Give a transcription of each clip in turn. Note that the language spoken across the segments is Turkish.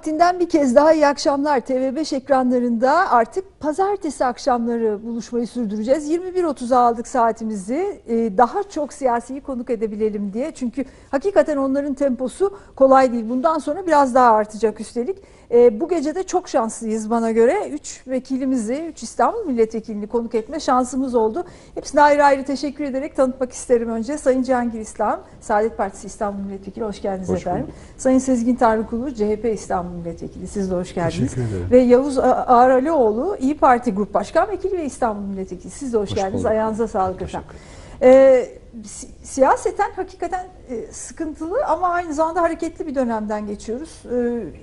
vaktinden bir kez daha iyi akşamlar. TV5 ekranlarında artık pazartesi akşamları buluşmayı sürdüreceğiz. 21.30'a aldık saatimizi. Ee, daha çok siyasiyi konuk edebilelim diye. Çünkü hakikaten onların temposu kolay değil. Bundan sonra biraz daha artacak üstelik. Ee, bu gece de çok şanslıyız bana göre. Üç vekilimizi, üç İstanbul milletvekilini konuk etme şansımız oldu. Hepsine ayrı ayrı teşekkür ederek tanıtmak isterim önce. Sayın Cihangir İslam, Saadet Partisi İstanbul Milletvekili hoş geldiniz Hoş efendim. bulduk. Sayın Sezgin Tanrıkulu, CHP İstanbul Milletvekili. Siz de hoş geldiniz. Teşekkür ederim. Ve Yavuz Ağralioğlu, İyi Parti Grup Başkan Vekili ve İstanbul Milletvekili. Siz de hoş, Hoş geldiniz. bulduk. Ayağınıza sağlık efendim. Ee, si- siyaseten hakikaten e, sıkıntılı ama aynı zamanda hareketli bir dönemden geçiyoruz.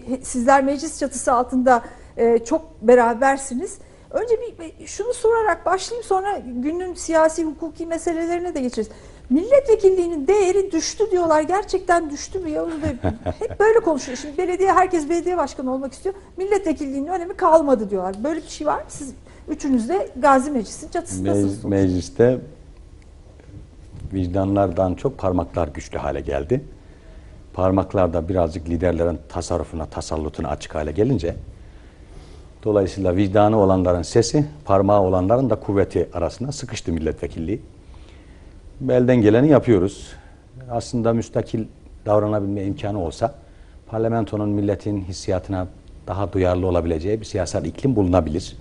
He- sizler meclis çatısı altında e, çok berabersiniz. Önce bir bir şunu sorarak başlayayım sonra günün siyasi hukuki meselelerine de geçeriz. Milletvekilliğinin değeri düştü diyorlar. Gerçekten düştü mü Yavuz Bey? Hep böyle konuşuyor. Şimdi belediye herkes belediye başkanı olmak istiyor. Milletvekilliğinin önemi kalmadı diyorlar. Böyle bir şey var mı? Siz üçünüz de Gazi Meclisi'nin çatısındasınız. Me- mecliste vicdanlardan çok parmaklar güçlü hale geldi. Parmaklar da birazcık liderlerin tasarrufuna, tasallutuna açık hale gelince dolayısıyla vicdanı olanların sesi, parmağı olanların da kuvveti arasında sıkıştı milletvekilliği. Elden geleni yapıyoruz. Aslında müstakil davranabilme imkanı olsa parlamentonun milletin hissiyatına daha duyarlı olabileceği bir siyasal iklim bulunabilir.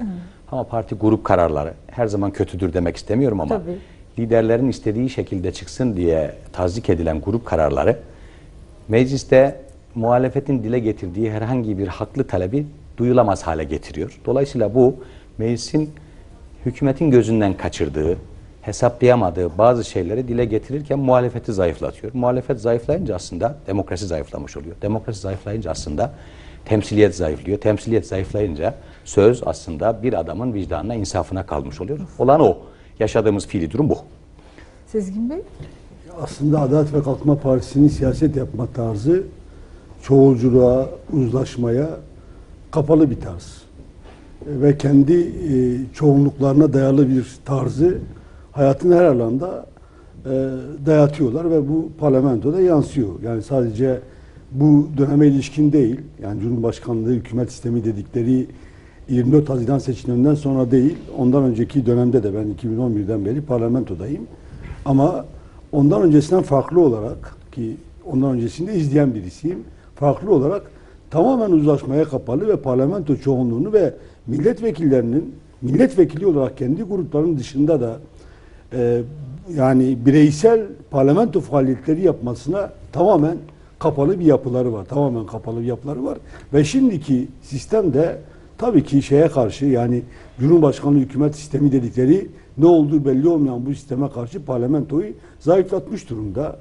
Ama parti grup kararları her zaman kötüdür demek istemiyorum ama Tabii. Liderlerin istediği şekilde çıksın diye tazik edilen grup kararları mecliste muhalefetin dile getirdiği herhangi bir haklı talebi duyulamaz hale getiriyor. Dolayısıyla bu meclisin hükümetin gözünden kaçırdığı, hesaplayamadığı bazı şeyleri dile getirirken muhalefeti zayıflatıyor. Muhalefet zayıflayınca aslında demokrasi zayıflamış oluyor. Demokrasi zayıflayınca aslında temsiliyet zayıflıyor. Temsiliyet zayıflayınca söz aslında bir adamın vicdanına, insafına kalmış oluyor. Olan o. Yaşadığımız fiili durum bu. Sezgin Bey? Aslında Adalet ve Kalkınma Partisi'nin siyaset yapma tarzı çoğulculuğa, uzlaşmaya kapalı bir tarz. Ve kendi e, çoğunluklarına dayalı bir tarzı hayatın her alanda e, dayatıyorlar ve bu parlamentoda yansıyor. Yani sadece bu döneme ilişkin değil, yani Cumhurbaşkanlığı hükümet sistemi dedikleri 24 Haziran seçimlerinden sonra değil, ondan önceki dönemde de ben 2011'den beri parlamentodayım. Ama ondan öncesinden farklı olarak ki ondan öncesinde izleyen birisiyim. Farklı olarak tamamen uzlaşmaya kapalı ve parlamento çoğunluğunu ve milletvekillerinin milletvekili olarak kendi gruplarının dışında da e, yani bireysel parlamento faaliyetleri yapmasına tamamen kapalı bir yapıları var. Tamamen kapalı bir yapıları var. Ve şimdiki sistemde tabii ki şeye karşı yani Cumhurbaşkanlığı hükümet sistemi dedikleri ne olduğu belli olmayan bu sisteme karşı parlamentoyu zayıflatmış durumda.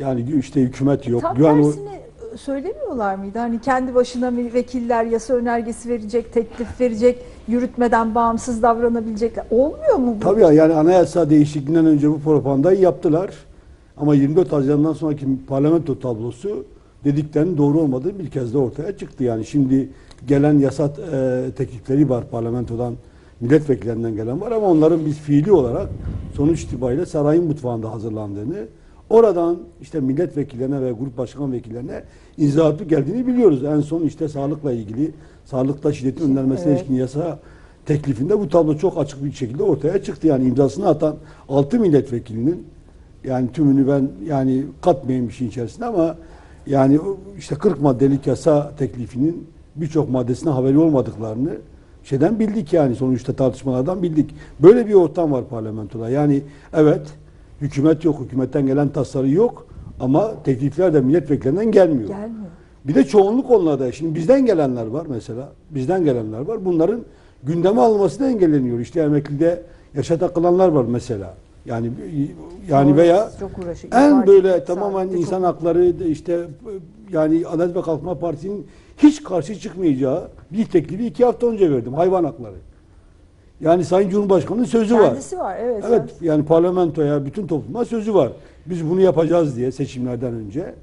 Yani işte hükümet yok. Tam güven o- tersini söylemiyorlar mıydı? Hani kendi başına mı vekiller yasa önergesi verecek, teklif verecek, yürütmeden bağımsız davranabilecekler. Olmuyor mu bu? Tabii ya, yani anayasa değişikliğinden önce bu propagandayı yaptılar. Ama 24 Haziran'dan sonraki parlamento tablosu dediklerinin doğru olmadığı bir kez de ortaya çıktı. Yani şimdi gelen yasa e, teklifleri var parlamentodan, milletvekillerinden gelen var ama onların biz fiili olarak sonuç itibariyle sarayın mutfağında hazırlandığını, oradan işte milletvekillerine ve grup başkan vekillerine izahatı geldiğini biliyoruz. En son işte sağlıkla ilgili, sağlıkta şiddetin önlenmesine Evet. ilişkin yasa teklifinde bu tablo çok açık bir şekilde ortaya çıktı. Yani imzasını atan 6 milletvekilinin yani tümünü ben yani katmayayım şey içerisinde ama yani işte 40 maddelik yasa teklifinin birçok maddesine haberi olmadıklarını şeyden bildik yani sonuçta tartışmalardan bildik. Böyle bir ortam var parlamentoda. Yani evet hükümet yok, hükümetten gelen tasarı yok ama teklifler de milletvekillerinden gelmiyor. Gelmiyor. Bir de çoğunluk onlarda. Şimdi bizden gelenler var mesela. Bizden gelenler var. Bunların gündeme alınması da engelleniyor. İşte emeklide yaşa takılanlar var mesela. Yani yani Doğru, veya en böyle tamamen insan çok- hakları işte yani Adalet ve Kalkınma Partisi'nin hiç karşı çıkmayacağı bir teklifi iki hafta önce verdim. Hayvan hakları. Yani Sayın Cumhurbaşkanı'nın sözü var. Kendisi var. Evet. Evet yani parlamentoya, bütün topluma sözü var. Biz bunu yapacağız diye seçimlerden önce.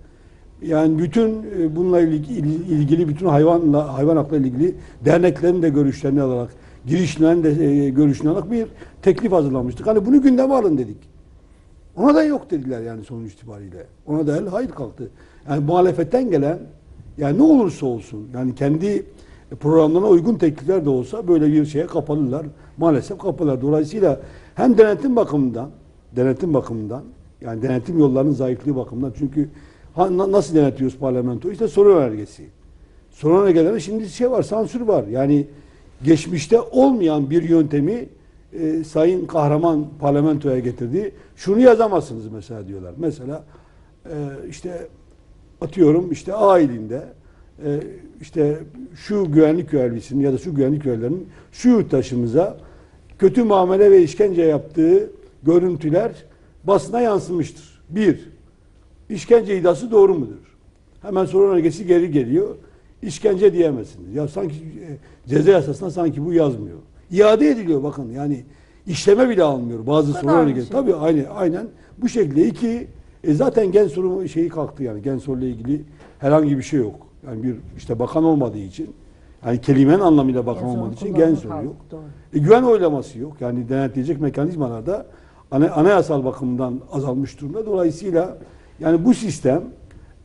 Yani bütün e, bununla ilgili, ilgili bütün hayvanla hayvan hakları ilgili derneklerin de görüşlerini alarak, girişlerin de e, görüşlerini alarak bir teklif hazırlamıştık. Hani bunu gündeme alın dedik. Ona da yok dediler yani sonuç itibariyle. Ona da el hayır kalktı. Yani muhalefetten gelen Yani ne olursa olsun yani kendi programlarına uygun teklifler de olsa böyle bir şeye kapalılar. Maalesef kapalılar. Dolayısıyla hem denetim bakımından denetim bakımından yani denetim yollarının zayıflığı bakımından çünkü ha- na- nasıl denetliyoruz parlamentoyu? İşte soru önergesi. Soru önergelerinde şimdi şey var, sansür var. Yani geçmişte olmayan bir yöntemi e, Sayın Kahraman parlamentoya getirdi. Şunu yazamazsınız mesela diyorlar. Mesela e, işte atıyorum işte A ilinde e, işte şu güvenlik görevlisinin ya da şu güvenlik görevlilerinin şu yurttaşımıza kötü muamele ve işkence yaptığı görüntüler basına yansımıştır. Bir, işkence iddiası doğru mudur? Hemen soru önergesi geri geliyor. İşkence diyemezsiniz. Ya sanki e, ceza yasasında sanki bu yazmıyor. İade ediliyor bakın yani işleme bile almıyor bazı kadar soru bir önergesi. şey. Tabii aynı aynen bu şekilde iki e, zaten gen soru şeyi kalktı yani gen soruyla ilgili herhangi bir şey yok. Yani bir işte bakan olmadığı için yani kelimenin anlamıyla bakan olmadığı için gen soru yok. doğru. E, güven oylaması yok. Yani denetleyecek mekanizmalarda ana, anayasal bakımdan azalmış durumda. Dolayısıyla yani bu sistem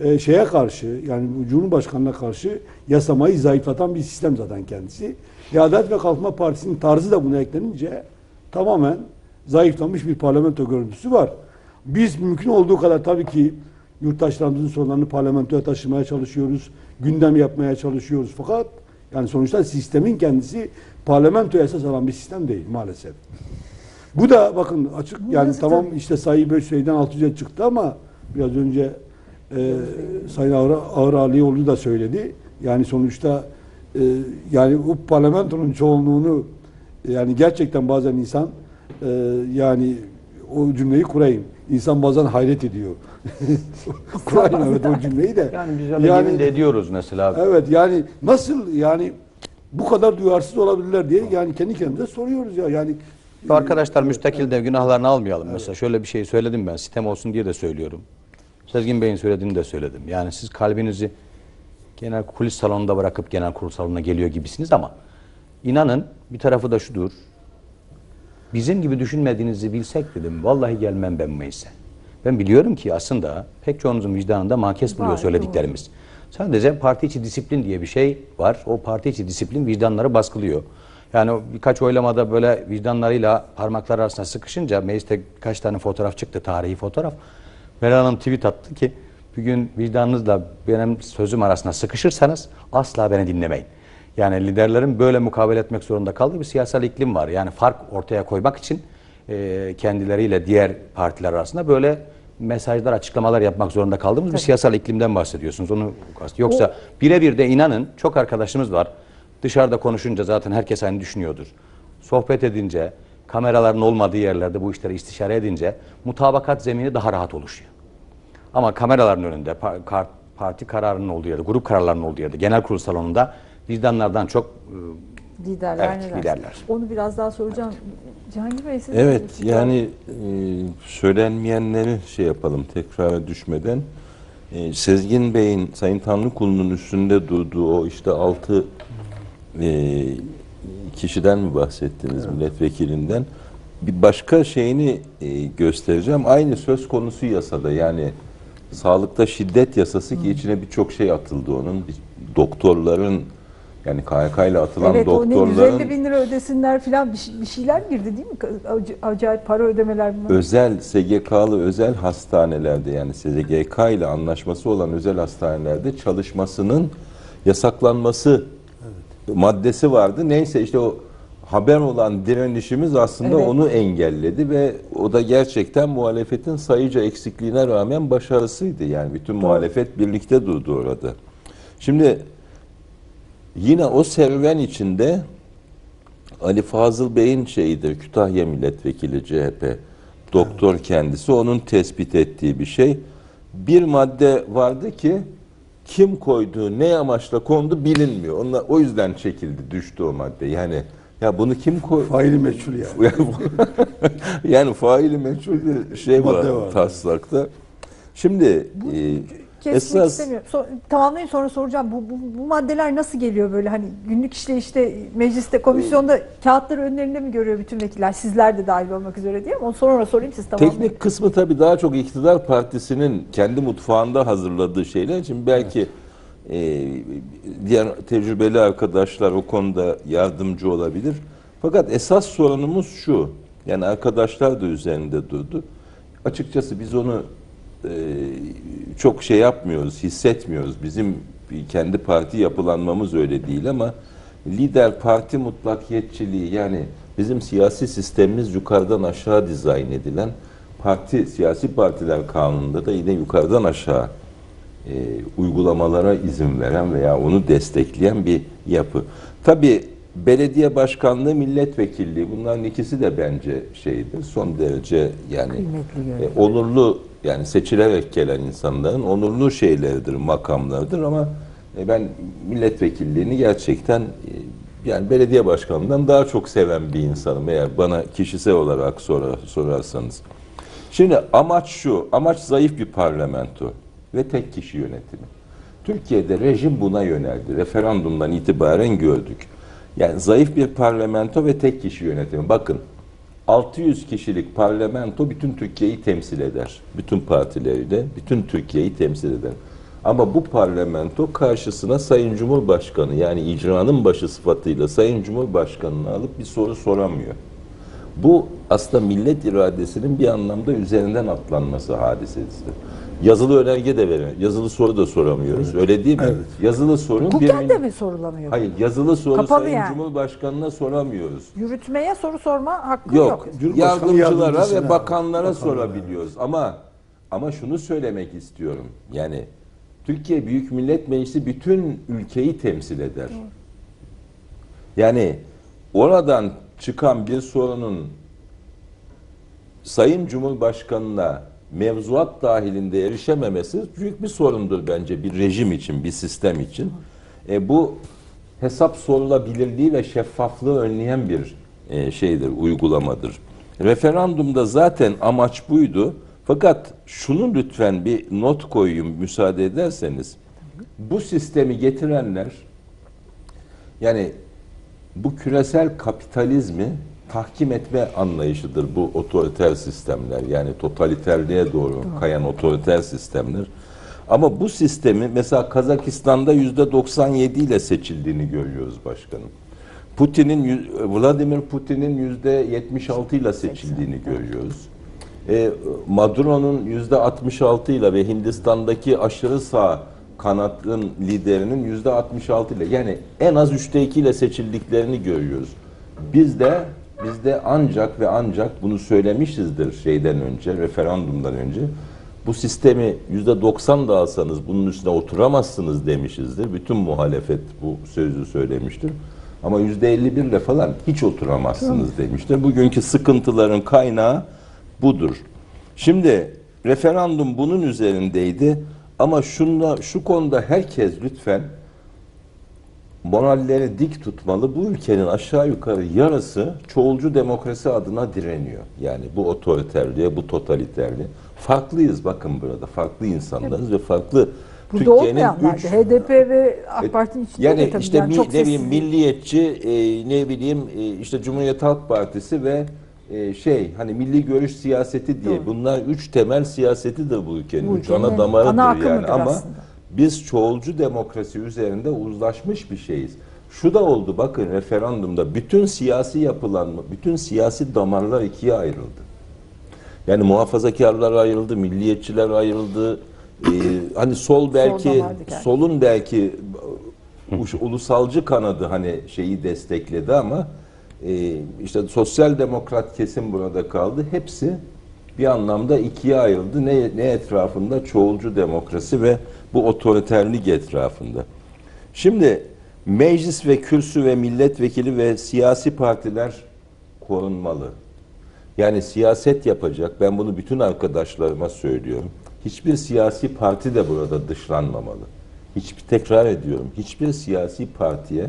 e, şeye karşı yani Cumhurbaşkanı'na karşı yasamayı zayıflatan bir sistem zaten kendisi. E, Adalet ve Kalkınma Partisi'nin tarzı da buna eklenince tamamen zayıflamış bir parlamento görüntüsü var. Biz mümkün olduğu kadar tabii ki yurttaşlarımızın sorunlarını parlamentoya taşımaya çalışıyoruz. Gündem yapmaya çalışıyoruz. Fakat yani sonuçta sistemin kendisi parlamentoya esas alan bir sistem değil maalesef. Bu da bakın açık yani tamam işte sayı 500'den 600'e çıktı ama biraz önce e, Sayın Ağır, Ağır Alioğlu da söyledi. Yani sonuçta e, yani bu parlamentonun çoğunluğunu yani gerçekten bazen insan e, yani o cümleyi kurayım. İnsan bazen hayret ediyor. kurayım evet o cümleyi de. Yani biz öyle yemin de ediyoruz mesela. Evet yani nasıl yani bu kadar duyarsız olabilirler diye yani kendi kendimize soruyoruz ya. Yani arkadaşlar müstakil de günahlarını almayalım. Mesela şöyle bir şey söyledim ben. Sitem olsun diye de söylüyorum. Sezgin Bey'in söylediğini de söyledim. Yani siz kalbinizi genel kulis salonunda bırakıp genel kurul salonuna geliyor gibisiniz ama inanın bir tarafı da şudur. Bizim gibi düşünmediğinizi bilsek dedim. Vallahi gelmem ben meclise. Ben biliyorum ki aslında pek çoğunuzun vicdanında makes buluyor söylediklerimiz. Sadece parti içi disiplin diye bir şey var. O parti içi disiplin vicdanları baskılıyor. Yani birkaç oylamada böyle vicdanlarıyla parmaklar arasında sıkışınca mecliste birkaç tane fotoğraf çıktı, tarihi fotoğraf. Meral Hanım tweet attı ki bir gün vicdanınızla benim sözüm arasında sıkışırsanız asla beni dinlemeyin. Yani liderlerin böyle mukabele etmek zorunda kaldığı bir siyasal iklim var. Yani fark ortaya koymak için e, kendileriyle diğer partiler arasında böyle mesajlar, açıklamalar yapmak zorunda kaldığımız bir siyasal iklimden bahsediyorsunuz. Onu Yoksa birebir de inanın çok arkadaşımız var. Dışarıda konuşunca zaten herkes aynı düşünüyordur. Sohbet edince, kameraların olmadığı yerlerde bu işleri istişare edince mutabakat zemini daha rahat oluşuyor. Ama kameraların önünde parti kararının olduğu yerde, grup kararlarının olduğu yerde, genel kurul salonunda vicdanlardan çok e, Liderler Evet, neler? liderler. Onu biraz daha soracağım. Cihangir Bey siz Evet yani e, söylenmeyenleri şey yapalım tekrara düşmeden. E, Sezgin Bey'in Sayın Tanrıkulu'nun üstünde durduğu o işte altı e, kişiden mi bahsettiniz milletvekilinden? Bir başka şeyini e, göstereceğim. Aynı söz konusu yasada yani sağlıkta şiddet yasası ki içine birçok şey atıldı onun. Bir- Doktorların yani KHK ile atılan Evet doktorların 150 bin lira ödesinler falan bir, şey- bir şeyler girdi değil mi? Ac- Acayip para ödemeler bunlar. özel SGK'lı özel hastanelerde yani SGK ile anlaşması olan özel hastanelerde çalışmasının yasaklanması maddesi vardı. Neyse işte o haber olan direnişimiz aslında Evet. onu engelledi ve o da gerçekten muhalefetin sayıca eksikliğine rağmen başarısıydı. Yani bütün muhalefet birlikte durdu orada. Şimdi yine o serüven içinde Ali Fazıl Bey'in şeyidir, Kütahya Milletvekili CHP, doktor kendisi, onun tespit ettiği bir şey. Bir madde vardı ki kim koyduğu, ne amaçla kondu bilinmiyor. Onunla, o yüzden çekildi, düştü o madde. Yani ya bunu kim koy... faili meçhul yani. yani faili meçhul bir şey var, var. taslakta. Şimdi e, Kesmek esas istemiyorum. So- tamamlayın sonra soracağım. Bu, bu, bu maddeler nasıl geliyor böyle hani günlük işleyişte mecliste komisyonda kağıtları önlerinde mi görüyor bütün vekiller? Sizler de dahil olmak üzere diye. Onu sonra sorayım siz tamamlayın. Teknik kısmı tabii daha çok iktidar partisinin kendi mutfağında hazırladığı şeyler için belki e, diğer tecrübeli arkadaşlar o konuda yardımcı olabilir. Fakat esas sorunumuz şu. Yani arkadaşlar da üzerinde durdu. Açıkçası biz onu e, çok şey yapmıyoruz, hissetmiyoruz. Bizim kendi parti yapılanmamız öyle değil ama lider parti mutlakiyetçiliği yani bizim siyasi sistemimiz yukarıdan aşağı dizayn edilen parti siyasi partiler kanununda da yine yukarıdan aşağı e, uygulamalara izin veren veya onu destekleyen bir yapı. Tabi belediye başkanlığı, milletvekilliği bunların ikisi de bence şeydir. Son derece yani e, onurlu yani seçilerek gelen insanların onurlu şeyleridir, makamlarıdır ama e, ben milletvekilliğini gerçekten e, yani belediye başkanından daha çok seven bir insanım eğer bana kişisel olarak sorar, sorarsanız. Şimdi amaç şu, amaç zayıf bir parlamento ve tek kişi yönetimi. Türkiye'de rejim buna yöneldi. Referandumdan itibaren gördük. Yani zayıf bir parlamento ve tek kişi yönetimi. Bakın 600 kişilik parlamento bütün Türkiye'yi temsil eder. Bütün partileriyle bütün Türkiye'yi temsil eder. Ama bu parlamento karşısına Sayın Cumhurbaşkanı yani icranın başı sıfatıyla Sayın Cumhurbaşkanı'nı alıp bir soru soramıyor. Bu aslında millet iradesinin bir anlamda üzerinden atlanması hadisesidir. Yazılı önerge de veriyor. Yazılı soru da soramıyoruz. Öyle değil mi? Evet. Yazılı soru bir Hukuken de mi sorulamıyor? Hayır, yazılı soru Kapalı Sayın yani. Cumhurbaşkanı'na soramıyoruz. Yürütmeye soru sorma hakkı yok. Yok, yardımcılara ve bakanlara bakanlara. sorabiliyoruz. Ama ama şunu söylemek istiyorum. Yani Türkiye Büyük Millet Meclisi bütün ülkeyi temsil eder. Yani oradan çıkan bir sorunun Sayın Cumhurbaşkanı'na mevzuat dahilinde erişememesi büyük bir sorundur bence bir rejim için, bir sistem için. E, bu hesap sorulabilirliği ve şeffaflığı önleyen bir e, şeydir, uygulamadır. Referandumda zaten amaç buydu. Fakat şunu lütfen bir not koyayım müsaade ederseniz. Bu sistemi getirenler yani bu küresel kapitalizmi tahkim etme anlayışıdır bu otoriter sistemler. Yani totaliterliğe doğru kayan otoriter sistemler. Ama bu sistemi mesela Kazakistan'da yüzde 97 ile seçildiğini görüyoruz başkanım. Putin'in Vladimir Putin'in yüzde 76 ile seçildiğini görüyoruz. E, Maduro'nun yüzde 66 ile ve Hindistan'daki aşırı sağ kanatın liderinin yüzde 66 ile yani en az üçte 2 ile seçildiklerini görüyoruz. Biz de biz de ancak ve ancak bunu söylemişizdir şeyden önce, referandumdan önce. Bu sistemi yüzde 90 da alsanız bunun üstüne oturamazsınız demişizdir. Bütün muhalefet bu sözü söylemiştir. Ama yüzde 51 ile falan hiç oturamazsınız demiştir. Bugünkü sıkıntıların kaynağı budur. Şimdi referandum bunun üzerindeydi ama şunda, şu konuda herkes lütfen moralleri dik tutmalı. Bu ülkenin aşağı yukarı yarısı çoğulcu demokrasi adına direniyor. Yani bu otoriterliğe, bu totaliterliğe. Farklıyız bakın burada. Farklı insanlarız ve farklı Burada Türkiye'nin üç HDP ve AK Parti'nin içinde yani de tabii işte yani mi- ne bileyim milliyetçi e, ne bileyim e, işte Cumhuriyet Halk Partisi ve e, şey hani milli görüş siyaseti diye Doğru. bunlar üç temel siyasetidir bu ülkenin. Bu üç ülkenin ana damarıdır ana yani ama aslında. Biz çoğulcu demokrasi üzerinde uzlaşmış bir şeyiz. Şu da oldu bakın referandumda bütün siyasi yapılanma, bütün siyasi damarlar ikiye ayrıldı. Yani muhafazakarlar ayrıldı, milliyetçiler ayrıldı. Ee, hani sol belki kendisi. solun belki uş- ulusalcı kanadı hani şeyi destekledi ama e, işte sosyal demokrat kesim burada kaldı. Hepsi bir anlamda ikiye ayrıldı. Ne, ne etrafında? Çoğulcu demokrasi ve bu otoriterlik etrafında. Şimdi meclis ve kürsü ve milletvekili ve siyasi partiler korunmalı. Yani siyaset yapacak, ben bunu bütün arkadaşlarıma söylüyorum. Hiçbir siyasi parti de burada dışlanmamalı. Hiçbir tekrar ediyorum. Hiçbir siyasi partiye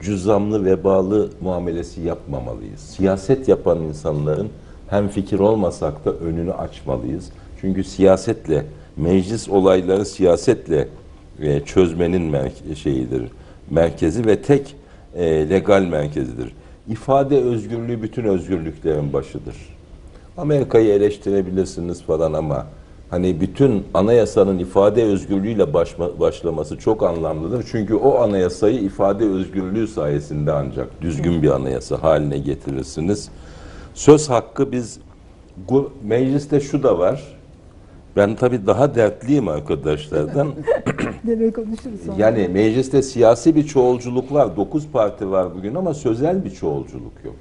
cüzamlı vebalı muamelesi yapmamalıyız. Siyaset yapan insanların hem fikir olmasak da önünü açmalıyız. Çünkü siyasetle, meclis olayları siyasetle e, çözmenin merke- şeyidir, merkezi ve tek e, legal merkezidir. İfade özgürlüğü bütün özgürlüklerin başıdır. Amerika'yı eleştirebilirsiniz falan ama hani bütün anayasanın ifade özgürlüğüyle başma- başlaması çok anlamlıdır. Çünkü o anayasayı ifade özgürlüğü sayesinde ancak düzgün bir anayasa haline getirirsiniz. Söz hakkı biz mecliste şu da var. Ben tabii daha dertliyim arkadaşlardan. Gene konuşuruz sonra. Yani mecliste siyasi bir çoğulculuk var. Dokuz parti var bugün ama sözel bir çoğulculuk yok.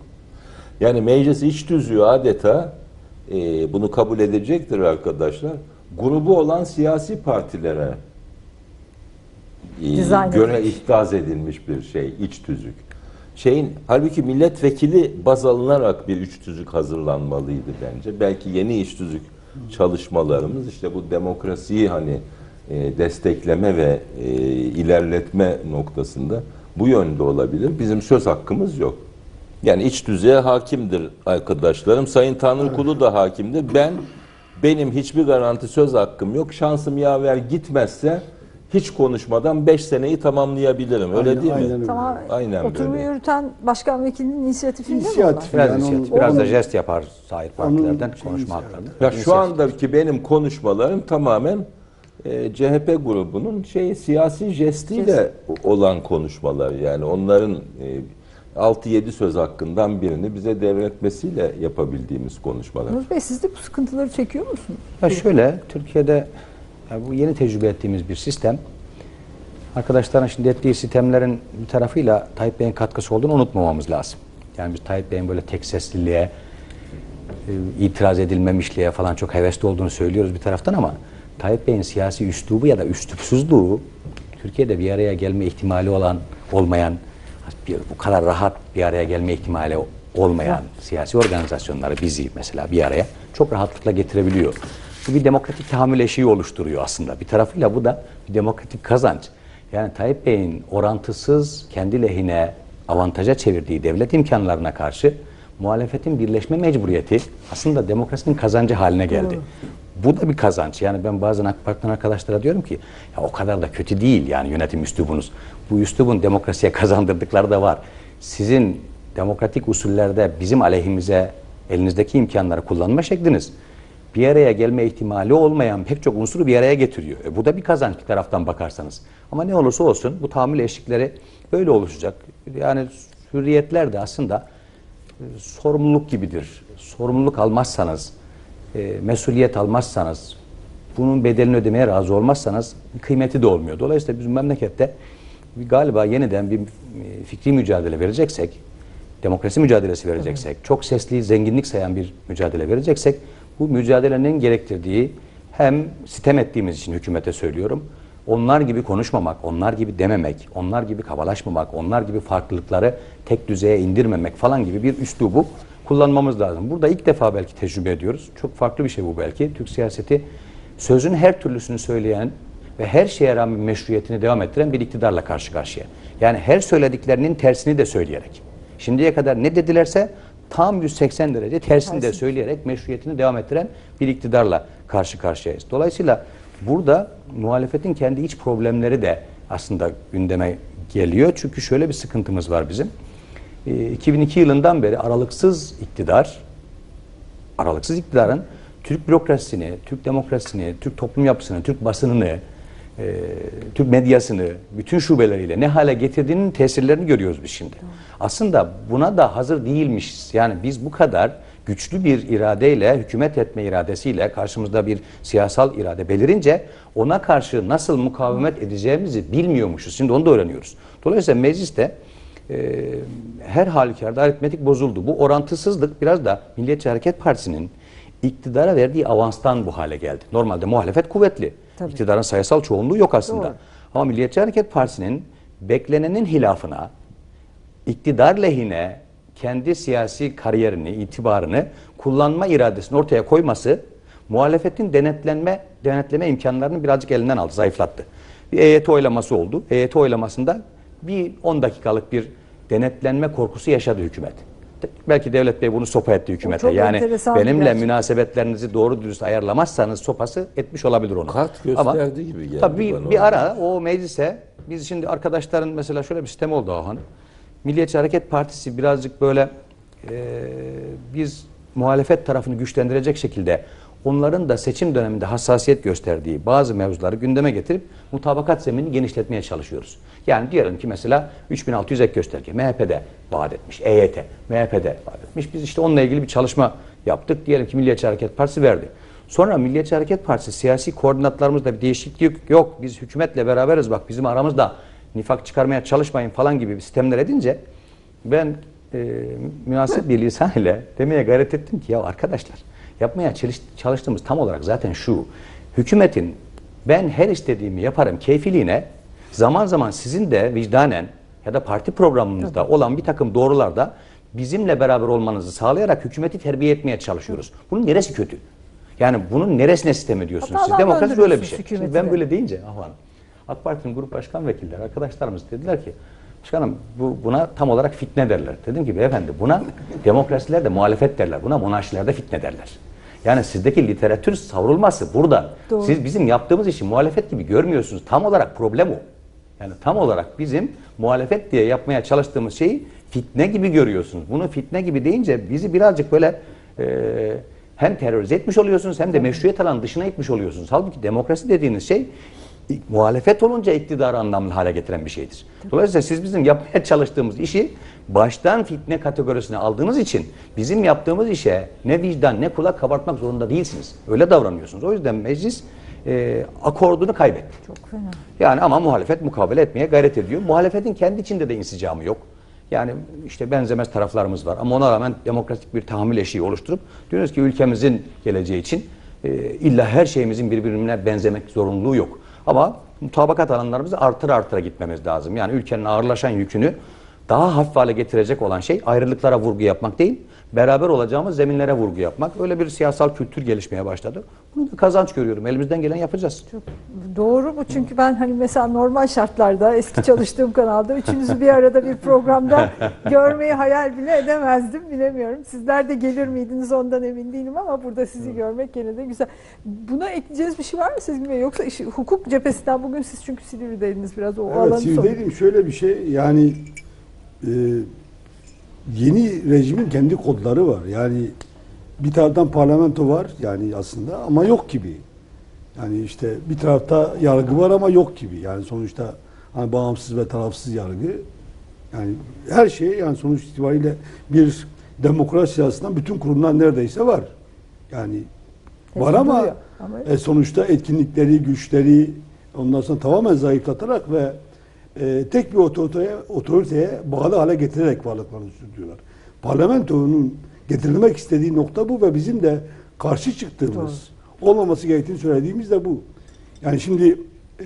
Yani meclis iç tüzüğü adeta e, bunu kabul edecektir arkadaşlar. Grubu olan siyasi partilere e, Dizayn göre edilmiş. ihtaz edilmiş bir şey iç tüzük. Şeyin halbuki milletvekili baz alınarak bir iç tüzük hazırlanmalıydı bence. Belki yeni iç tüzük çalışmalarımız işte bu demokrasiyi hani e, destekleme ve e, ilerletme noktasında bu yönde olabilir. Bizim söz hakkımız yok. Yani iç düzeye hakimdir arkadaşlarım. Sayın Tanrıkulu da hakimdir. Ben benim hiçbir garanti söz hakkım yok. Şansım yaver gitmezse hiç konuşmadan 5 seneyi tamamlayabilirim. Öyle Aynen- değil mi? aynen öyle. Tamam. Aynen Oturumu böyle. yürüten başkan vekilinin inisiyatifinde mi İnisiyatif. Biraz, Yani inisiyatif, onun- biraz da jest yapar sahip partilerden konuşma haklarında. Ya şu İnisiyatif. andaki benim konuşmalarım tamamen e, CHP grubunun şey siyasi jestiyle olan konuşmalar yani onların e, 6-7 söz hakkından birini bize devretmesiyle yapabildiğimiz konuşmalar. Nur Bey siz de bu sıkıntıları çekiyor musunuz? Ya şöyle, Türkiye'de bu yeni tecrübe ettiğimiz bir sistem. Arkadaşların şimdi ettiği sistemlerin bir tarafıyla Tayyip Bey'in katkısı olduğunu unutmamamız lazım. Yani biz Tayyip Bey'in böyle tek sesliliğe, e, itiraz edilmemişliğe falan çok hevesli olduğunu söylüyoruz bir taraftan ama Tayyip Bey'in siyasi üslubu ya da üslupsuzluğu Türkiye'de bir araya gelme ihtimali olan, olmayan, bu kadar rahat bir araya gelme ihtimali olmayan siyasi organizasyonları bizi mesela bir araya çok rahatlıkla getirebiliyor. Bu bir demokratik tahammül eşiği oluşturuyor aslında. Bir tarafıyla bu da bir demokratik kazanç. Yani Tayyip Bey'in orantısız kendi lehine avantaja çevirdiği devlet imkanlarına karşı muhalefetin birleşme mecburiyeti aslında demokrasinin kazancı haline geldi. Bu da bir kazanç. Yani ben bazen AK Parti'den arkadaşlara diyorum ki ya o kadar da kötü değil yani yönetim üslubunuz. Bu üslubun demokrasiye kazandırdıkları da var. Sizin demokratik usullerde bizim aleyhimize elinizdeki imkanları kullanma şekliniz bir araya gelme ihtimali olmayan pek çok unsuru bir araya getiriyor. E, bu da bir kazanç bir taraftan bakarsanız. Ama ne olursa olsun bu tahammül eşikleri böyle oluşacak. Yani hürriyetler de aslında e, sorumluluk gibidir. Sorumluluk almazsanız, e, mesuliyet almazsanız, bunun bedelini ödemeye razı olmazsanız bir kıymeti de olmuyor. Dolayısıyla bizim memlekette galiba yeniden bir e, fikri mücadele vereceksek, demokrasi mücadelesi vereceksek, çok sesli, zenginlik sayan bir mücadele vereceksek, bu mücadelenin gerektirdiği hem sitem ettiğimiz için hükümete söylüyorum, onlar gibi konuşmamak, onlar gibi dememek, onlar gibi kabalaşmamak, onlar gibi farklılıkları tek düzeye indirmemek falan gibi bir üslubu kullanmamız lazım. Burada ilk defa belki tecrübe ediyoruz. Çok farklı bir şey bu belki. Türk siyaseti sözün her türlüsünü söyleyen ve her şeye rağmen meşruiyetini devam ettiren bir iktidarla karşı karşıya. Yani her söylediklerinin tersini de söyleyerek. Şimdiye kadar ne dedilerse tam 180 derece tersini de söyleyerek meşruiyetini devam ettiren bir iktidarla karşı karşıyayız. Dolayısıyla burada muhalefetin kendi iç problemleri de aslında gündeme geliyor. Çünkü şöyle bir sıkıntımız var bizim. Ee, 2002 yılından beri aralıksız iktidar, aralıksız iktidarın Türk bürokrasisini, Türk demokrasisini, Türk toplum yapısını, Türk basınını, e, Türk medyasını bütün şubeleriyle ne hale getirdiğinin tesirlerini görüyoruz biz şimdi. Aslında buna da hazır değilmişiz. Yani biz bu kadar güçlü bir iradeyle, hükümet etme iradesiyle karşımızda bir siyasal irade belirince ona karşı nasıl mukavemet edeceğimizi bilmiyormuşuz. Şimdi onu da öğreniyoruz. Dolayısıyla mecliste e, her halükarda aritmetik bozuldu. Bu orantısızlık biraz da Milliyetçi Hareket Partisi'nin iktidara verdiği avanstan bu hale geldi. Normalde muhalefet kuvvetli. Tabii. İktidarın sayısal çoğunluğu yok aslında. Doğru. Ama Milliyetçi Hareket Partisi'nin beklenenin hilafına, iktidar lehine kendi siyasi kariyerini, itibarını kullanma iradesini ortaya koyması muhalefetin denetlenme, denetleme imkanlarını birazcık elinden aldı, zayıflattı. Bir EYT oylaması oldu. EYT oylamasında bir 10 dakikalık bir denetlenme korkusu yaşadı hükümet. Belki Devlet Bey bunu sopa etti hükümete. Yani benimle gerçek. münasebetlerinizi doğru dürüst ayarlamazsanız sopası etmiş olabilir onu. Kart Ama gösterdi gibi geldi Tabii bana bir, ara o meclise biz şimdi arkadaşların mesela şöyle bir sistem oldu Ahan. Milliyetçi Hareket Partisi birazcık böyle e, biz muhalefet tarafını güçlendirecek şekilde onların da seçim döneminde hassasiyet gösterdiği bazı mevzuları gündeme getirip mutabakat zeminini genişletmeye çalışıyoruz. Yani diyelim ki mesela 3600 ek gösterge MHP'de vaat etmiş, EYT MHP'de vaat etmiş. Biz işte onunla ilgili bir çalışma yaptık. Diyelim ki Milliyetçi Hareket Partisi verdi. Sonra Milliyetçi Hareket Partisi siyasi koordinatlarımızda bir değişiklik yok. Biz hükümetle beraberiz bak bizim aramızda nifak çıkarmaya çalışmayın falan gibi bir sistemler edince ben e, münasip bir lisan ile demeye gayret ettim ki ya arkadaşlar yapmaya çalış- çalıştığımız tam olarak zaten şu. Hükümetin ben her istediğimi yaparım keyfiliğine zaman zaman sizin de vicdanen ya da parti programımızda olan bir takım doğrularda bizimle beraber olmanızı sağlayarak hükümeti terbiye etmeye çalışıyoruz. Bunun neresi kötü? Yani bunun neresine sistem ediyorsunuz? Siz demokrasi böyle bir şey. Şimdi ben böyle deyince ah hanım, AK Parti'nin grup başkan vekilleri arkadaşlarımız dediler ki başkanım bu, buna tam olarak fitne derler. Dedim ki beyefendi buna demokrasilerde muhalefet derler. Buna monarşilerde fitne derler. Yani sizdeki literatür savrulması burada. Doğru. Siz bizim yaptığımız işi muhalefet gibi görmüyorsunuz. Tam olarak problem o. Yani tam olarak bizim muhalefet diye yapmaya çalıştığımız şeyi fitne gibi görüyorsunuz. Bunu fitne gibi deyince bizi birazcık böyle e, hem terörize etmiş oluyorsunuz hem de meşruiyet alanı dışına itmiş oluyorsunuz. Halbuki demokrasi dediğiniz şey muhalefet olunca iktidarı anlamlı hale getiren bir şeydir. Dolayısıyla siz bizim yapmaya çalıştığımız işi baştan fitne kategorisine aldığınız için bizim yaptığımız işe ne vicdan ne kulak kabartmak zorunda değilsiniz. Öyle davranıyorsunuz. O yüzden meclis e, akordunu kaybetti. Çok fena. Yani ama muhalefet mukabele etmeye gayret ediyor. Muhalefetin kendi içinde de insicamı yok. Yani işte benzemez taraflarımız var ama ona rağmen demokratik bir tahammül eşiği oluşturup diyoruz ki ülkemizin geleceği için e, illa her şeyimizin birbirine benzemek zorunluluğu yok. Ama mutabakat alanlarımızı artır artıra gitmemiz lazım. Yani ülkenin ağırlaşan yükünü daha hafif hale getirecek olan şey ayrılıklara vurgu yapmak değil, beraber olacağımız zeminlere vurgu yapmak. Öyle bir siyasal kültür gelişmeye başladı. Bunu da kazanç görüyorum. Elimizden gelen yapacağız. Doğru bu çünkü ben hani mesela normal şartlarda eski çalıştığım kanalda üçünüzü bir arada bir programda görmeyi hayal bile edemezdim bilemiyorum. Sizler de gelir miydiniz ondan emin değilim ama burada sizi görmek gene de güzel. Buna ekleyeceğiz bir şey var mı Sezgin Bey? Yoksa işi, hukuk cephesinden bugün siz çünkü Silivri'deydiniz biraz o Evet, alanı dedim şöyle bir şey yani e, yeni rejimin kendi kodları var. Yani bir taraftan parlamento var yani aslında ama yok gibi. Yani işte bir tarafta yargı var ama yok gibi. Yani sonuçta hani bağımsız ve tarafsız yargı. Yani her şey yani sonuç itibariyle bir demokrasi açısından bütün kurumlar neredeyse var. Yani var ama. Ama- e, sonuçta etkinlikleri, güçleri ondan sonra tamamen zayıflatarak ve e, tek bir otoriteye, otoriteye bağlı hale getirerek varlıklarını sürdürüyorlar. Parlamentonun getirilmek istediği nokta bu ve bizim de karşı çıktığımız, olmaması gerektiğini söylediğimiz de bu. Yani şimdi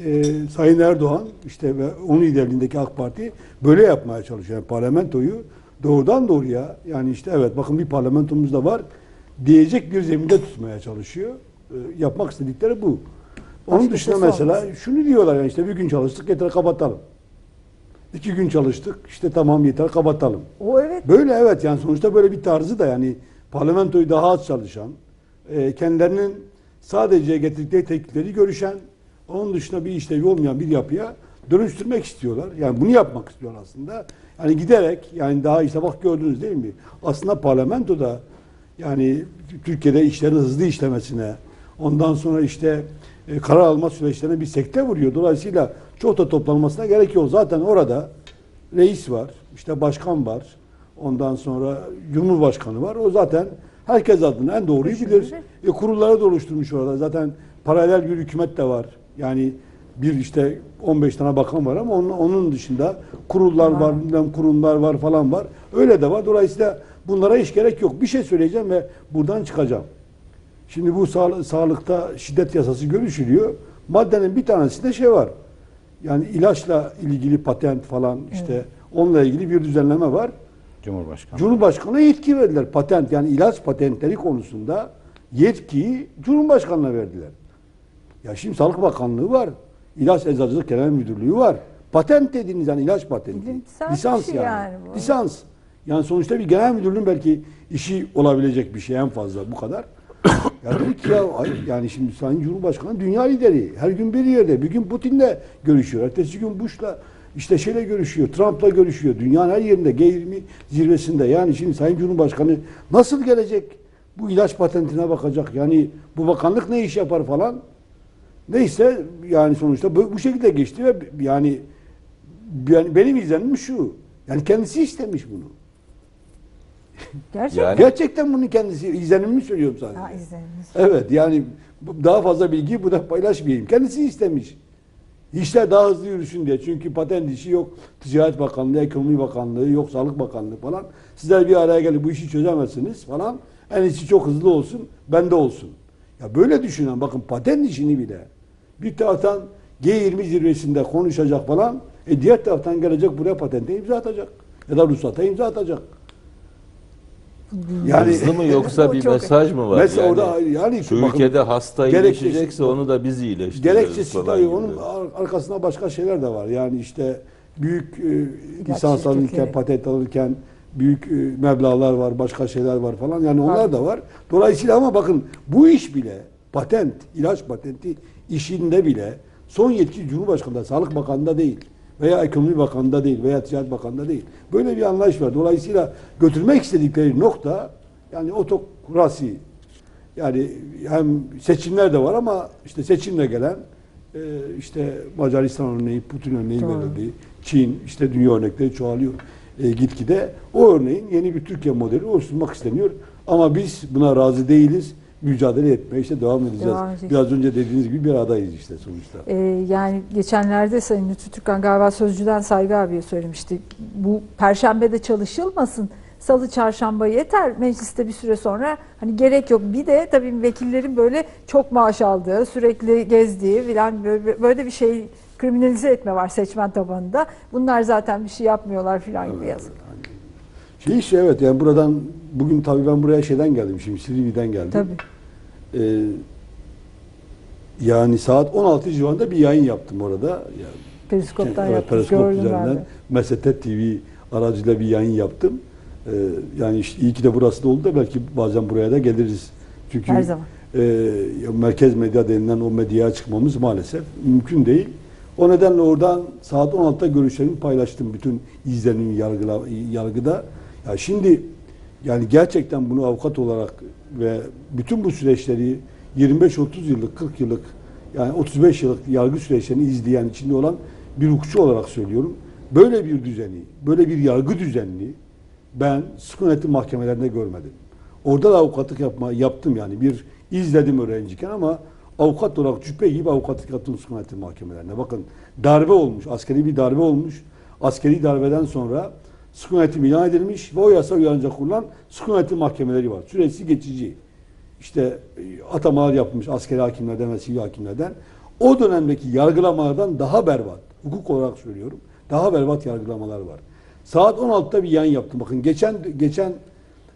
e, Sayın Erdoğan işte ve onun liderliğindeki AK Parti böyle yapmaya çalışıyor. Yani parlamentoyu doğrudan doğruya yani işte evet bakın bir parlamentomuz da var diyecek bir zeminde tutmaya çalışıyor. E, yapmak istedikleri bu. Onun Başka dışında sesi mesela olmasın. şunu diyorlar yani işte bir gün çalıştık yeter kapatalım. İki gün çalıştık işte tamam yeter kapatalım. O evet Böyle evet yani sonuçta böyle bir tarzı da yani parlamentoyu daha az çalışan, e, kendilerinin sadece getirdikleri teklifleri görüşen, onun dışında bir işlevi olmayan bir yapıya dönüştürmek istiyorlar. Yani bunu yapmak istiyor aslında. Yani giderek yani daha işte bak gördünüz değil mi? Aslında parlamentoda yani Türkiye'de işlerin hızlı işlemesine, ondan sonra işte e, karar alma süreçlerine bir sekte vuruyor. Dolayısıyla çok da toplanmasına gerek yok. Zaten orada reis var, işte başkan var, ondan sonra cumhurbaşkanı var. O zaten herkes adına en doğruyu bilir. E, kurulları da oluşturmuş orada. Zaten paralel bir hükümet de var. Yani bir işte 15 tane bakan var ama onun, onun dışında kurullar var, bilmem kurumlar var falan var. Öyle de var. Dolayısıyla bunlara hiç gerek yok. Bir şey söyleyeceğim ve buradan çıkacağım. Şimdi bu sağ- sağlıkta şiddet yasası görüşülüyor. Maddenin bir tanesinde şey var. Yani ilaçla ilgili patent falan işte onunla ilgili bir düzenleme var. Cumhurbaşkanı. Cumhurbaşkanına yetki verdiler. Patent yani ilaç patentleri konusunda yetkiyi Cumhurbaşkanına verdiler. Ya şimdi Sağlık Bakanlığı var. İlaç Eczacılık Genel Müdürlüğü var. Patent dediğiniz yani ilaç patenti. Bir Lisans şey yani. yani bu. Lisans. Yani sonuçta bir genel müdürlüğün belki işi olabilecek bir şey en fazla bu kadar. Ya dedik ya yani şimdi Sayın Cumhurbaşkanı dünya lideri. Her gün bir yerde. Bir gün Putin'le görüşüyor. Ertesi gün Bush'la işte şeyle görüşüyor. Trump'la görüşüyor. Dünyanın her yerinde G20 zirvesinde. Yani şimdi Sayın Cumhurbaşkanı nasıl gelecek Bu ilaç patentine bakacak. Yani bu bakanlık ne iş yapar falan. Neyse yani sonuçta bu, bu şekilde geçti ve yani, yani benim izlenimim şu. Yani kendisi istemiş bunu. Gerçekten. Yani- Gerçekten bunun kendisi izlenimimi söylüyorum sadece. Ha. Evet yani bu- daha fazla bilgiyi burada paylaşmayayım. Kendisi istemiş. İşler daha hızlı yürüsün diye. Çünkü patent işi yok. Ticaret Bakanlığı, Ekonomi Bakanlığı, yok Sağlık Bakanlığı falan. Sizler bir araya gelip bu işi çözemezsiniz falan. En iyisi çok hızlı olsun, bende olsun. Ya böyle düşünen bakın patent işini bile bir taraftan G20 zirvesinde konuşacak falan. E diğer taraftan gelecek buraya patente imza atacak. Ya da ruhsata imza atacak. Yani Hızlı mı yoksa bir mesaj mı var? Mesela yani, orada yani şu bakın, ülkede hasta iyileşecekse onu da biz iyileştiririz Gerekçesi gibi. onun ar- arkasında başka şeyler de var. Yani işte büyük e, lisans alırken, patent alırken büyük e, meblağlar var, başka şeyler var falan. Yani onlar da var. Dolayısıyla ama bakın bu iş bile patent, ilaç patenti işinde bile son yetki Cumhurbaşkanı'nda, Sağlık Bakanı'nda değil veya Ekonomi Bakanı'nda değil veya Ticaret Bakanı'nda değil. Böyle bir anlayış var. Dolayısıyla götürmek istedikleri nokta yani otokrasi yani hem seçimler de var ama işte seçimle gelen e, işte Macaristan örneği, Putin örneği Doğru. verildi. Çin, işte dünya örnekleri çoğalıyor e, gitgide. O örneğin yeni bir Türkiye modeli oluşturmak isteniyor. Ama biz buna razı değiliz. Mücadele etmeye işte devam edeceğiz. Devam edeceğiz. Biraz önce dediğiniz gibi bir adayız işte sonuçta. Ee, yani geçenlerde Sayın Lütfü Türkkan galiba Sözcü'den Saygı abiye söylemişti. Bu perşembede çalışılmasın. Salı çarşamba yeter. Mecliste bir süre sonra hani gerek yok. Bir de tabii vekillerin böyle çok maaş aldığı, sürekli gezdiği filan böyle, böyle bir şey kriminalize etme var seçmen tabanında. Bunlar zaten bir şey yapmıyorlar filan gibi yazık. Şey işte evet yani buradan bugün tabii ben buraya şeyden geldim şimdi Silivri'den geldim. Tabii. Ee, yani saat 16 civarında bir yayın yaptım orada. Yani Periskop'tan. Periskop Gördüm üzerinden de. Mesetet TV aracıyla bir yayın yaptım. Ee, yani işte iyi ki de burası da oldu da belki bazen buraya da geliriz. Çünkü Her zaman. e, merkez medya denilen o medyaya çıkmamız maalesef mümkün değil. O nedenle oradan saat 16'da görüşlerimi paylaştım bütün izlenim yargıla, yargıda. Ya şimdi yani gerçekten bunu avukat olarak ve bütün bu süreçleri 25-30 yıllık, 40 yıllık yani 35 yıllık yargı süreçlerini izleyen, içinde olan bir hukukçu olarak söylüyorum. Böyle bir düzeni, böyle bir yargı düzenini ben sükunetli mahkemelerinde görmedim. Orada da avukatlık yapma, yaptım yani bir izledim öğrenciyken ama avukat olarak cübbe gibi avukatlık yaptım sükunetli mahkemelerine. Bakın darbe olmuş, askeri bir darbe olmuş. Askeri darbeden sonra sükunetim ilan edilmiş ve o yasa uyarınca kurulan sükunetli mahkemeleri var. Süresi geçici. İşte e, atamalar yapılmış askeri hakimlerden ve sivil hakimlerden. O dönemdeki yargılamalardan daha berbat, hukuk olarak söylüyorum, daha berbat yargılamalar var. Saat 16'da bir yayın yaptım. Bakın geçen geçen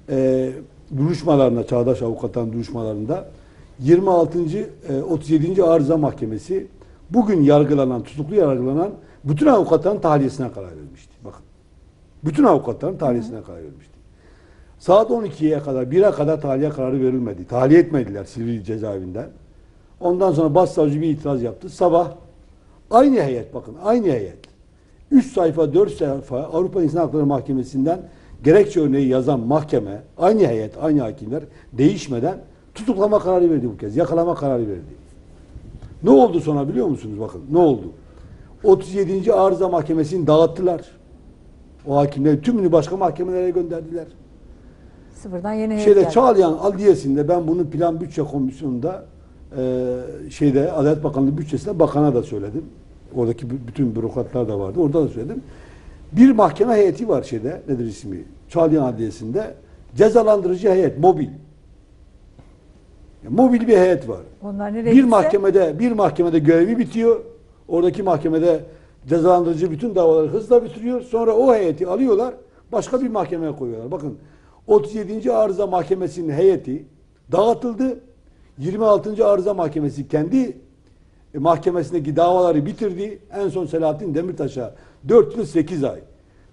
e, duruşmalarında, Çağdaş Avukatların duruşmalarında 26. e, 37. Arıza Mahkemesi bugün yargılanan, tutuklu yargılanan bütün avukatların tahliyesine karar vermişti. Bakın. Bütün avukatların tahliyesine karar vermişti. Saat 12'ye kadar, 1'e kadar tahliye kararı verilmedi. Tahliye etmediler Silivri cezaevinden. Ondan sonra başsavcı bir itiraz yaptı. Sabah aynı heyet bakın, aynı heyet. 3 sayfa, 4 sayfa Avrupa İnsan Hakları Mahkemesi'nden gerekçe örneği yazan mahkeme, aynı heyet, aynı hakimler değişmeden tutuklama kararı verdi bu kez. Yakalama kararı verdi. Ne oldu sonra biliyor musunuz? Bakın ne oldu? 37. Arıza Mahkemesi'ni dağıttılar. O hakimleri tümünü başka mahkemelere gönderdiler. Sıfırdan yeni heyet Şeyde geldi. Çağlayan Adliyesi'nde ben bunu Plan Bütçe Komisyonu'nda e, şeyde Adalet Bakanlığı bütçesinde bakana da söyledim. Oradaki bü- bütün bürokratlar da vardı. Orada da söyledim. Bir mahkeme heyeti var şeyde. Nedir ismi? Çağlayan Adliyesi'nde cezalandırıcı heyet, mobil. Mobil bir heyet var. Onlar nereye Bir gitse- mahkemede bir mahkemede görevi bitiyor. Oradaki mahkemede cezalandırıcı bütün davaları hızla bitiriyor. Sonra o heyeti alıyorlar, başka bir mahkemeye koyuyorlar. Bakın 37. Arıza Mahkemesi'nin heyeti dağıtıldı. 26. Arıza Mahkemesi kendi e, mahkemesindeki davaları bitirdi. En son Selahattin Demirtaş'a 4 yıl 8 ay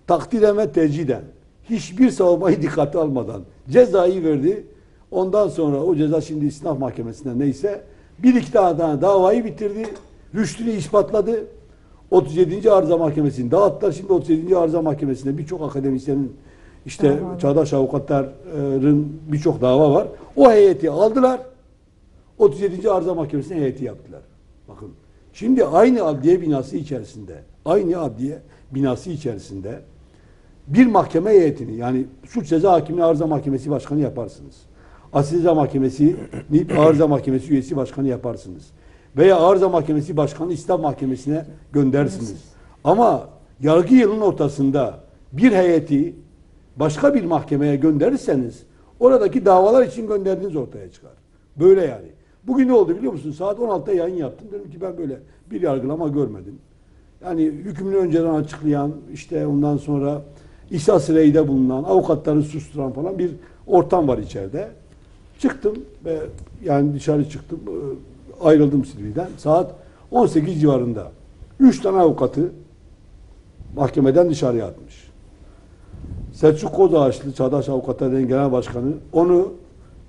takdireme teciden hiçbir savunmayı dikkate almadan cezayı verdi. Ondan sonra o ceza şimdi İstinaf Mahkemesi'nde neyse bir iki tane daha davayı bitirdi. Rüştünü ispatladı. 37. Arıza Mahkemesi'ni dağıttılar. Şimdi 37. Arıza Mahkemesi'nde birçok akademisyenin işte Davalar. Çağdaş Avukatlar'ın birçok dava var. O heyeti aldılar. 37. Arıza Mahkemesi'ne heyeti yaptılar. Bakın. Şimdi aynı adliye binası içerisinde, aynı adliye binası içerisinde bir mahkeme heyetini yani suç ceza hakimliği arıza mahkemesi başkanı yaparsınız. Asil ceza mahkemesi arıza mahkemesi üyesi başkanı yaparsınız. Veya arıza mahkemesi başkanı İslam mahkemesine göndersiniz. Ama yargı yılının ortasında bir heyeti başka bir mahkemeye gönderirseniz oradaki davalar için gönderdiğiniz ortaya çıkar. Böyle yani. Bugün ne oldu biliyor musun? Saat 16'da yayın yaptım. Dedim ki ben böyle bir yargılama görmedim. Yani hükmünü önceden açıklayan, işte ondan sonra ihsas reyde bulunan, avukatları susturan falan bir ortam var içeride. Çıktım ve yani dışarı çıktım, ayrıldım Silivri'den. Saat 18 civarında. Üç tane avukatı mahkemeden dışarıya atmış. Selçuk Kozağaçlı Çağdaş Avukatlar Genel Başkanı onu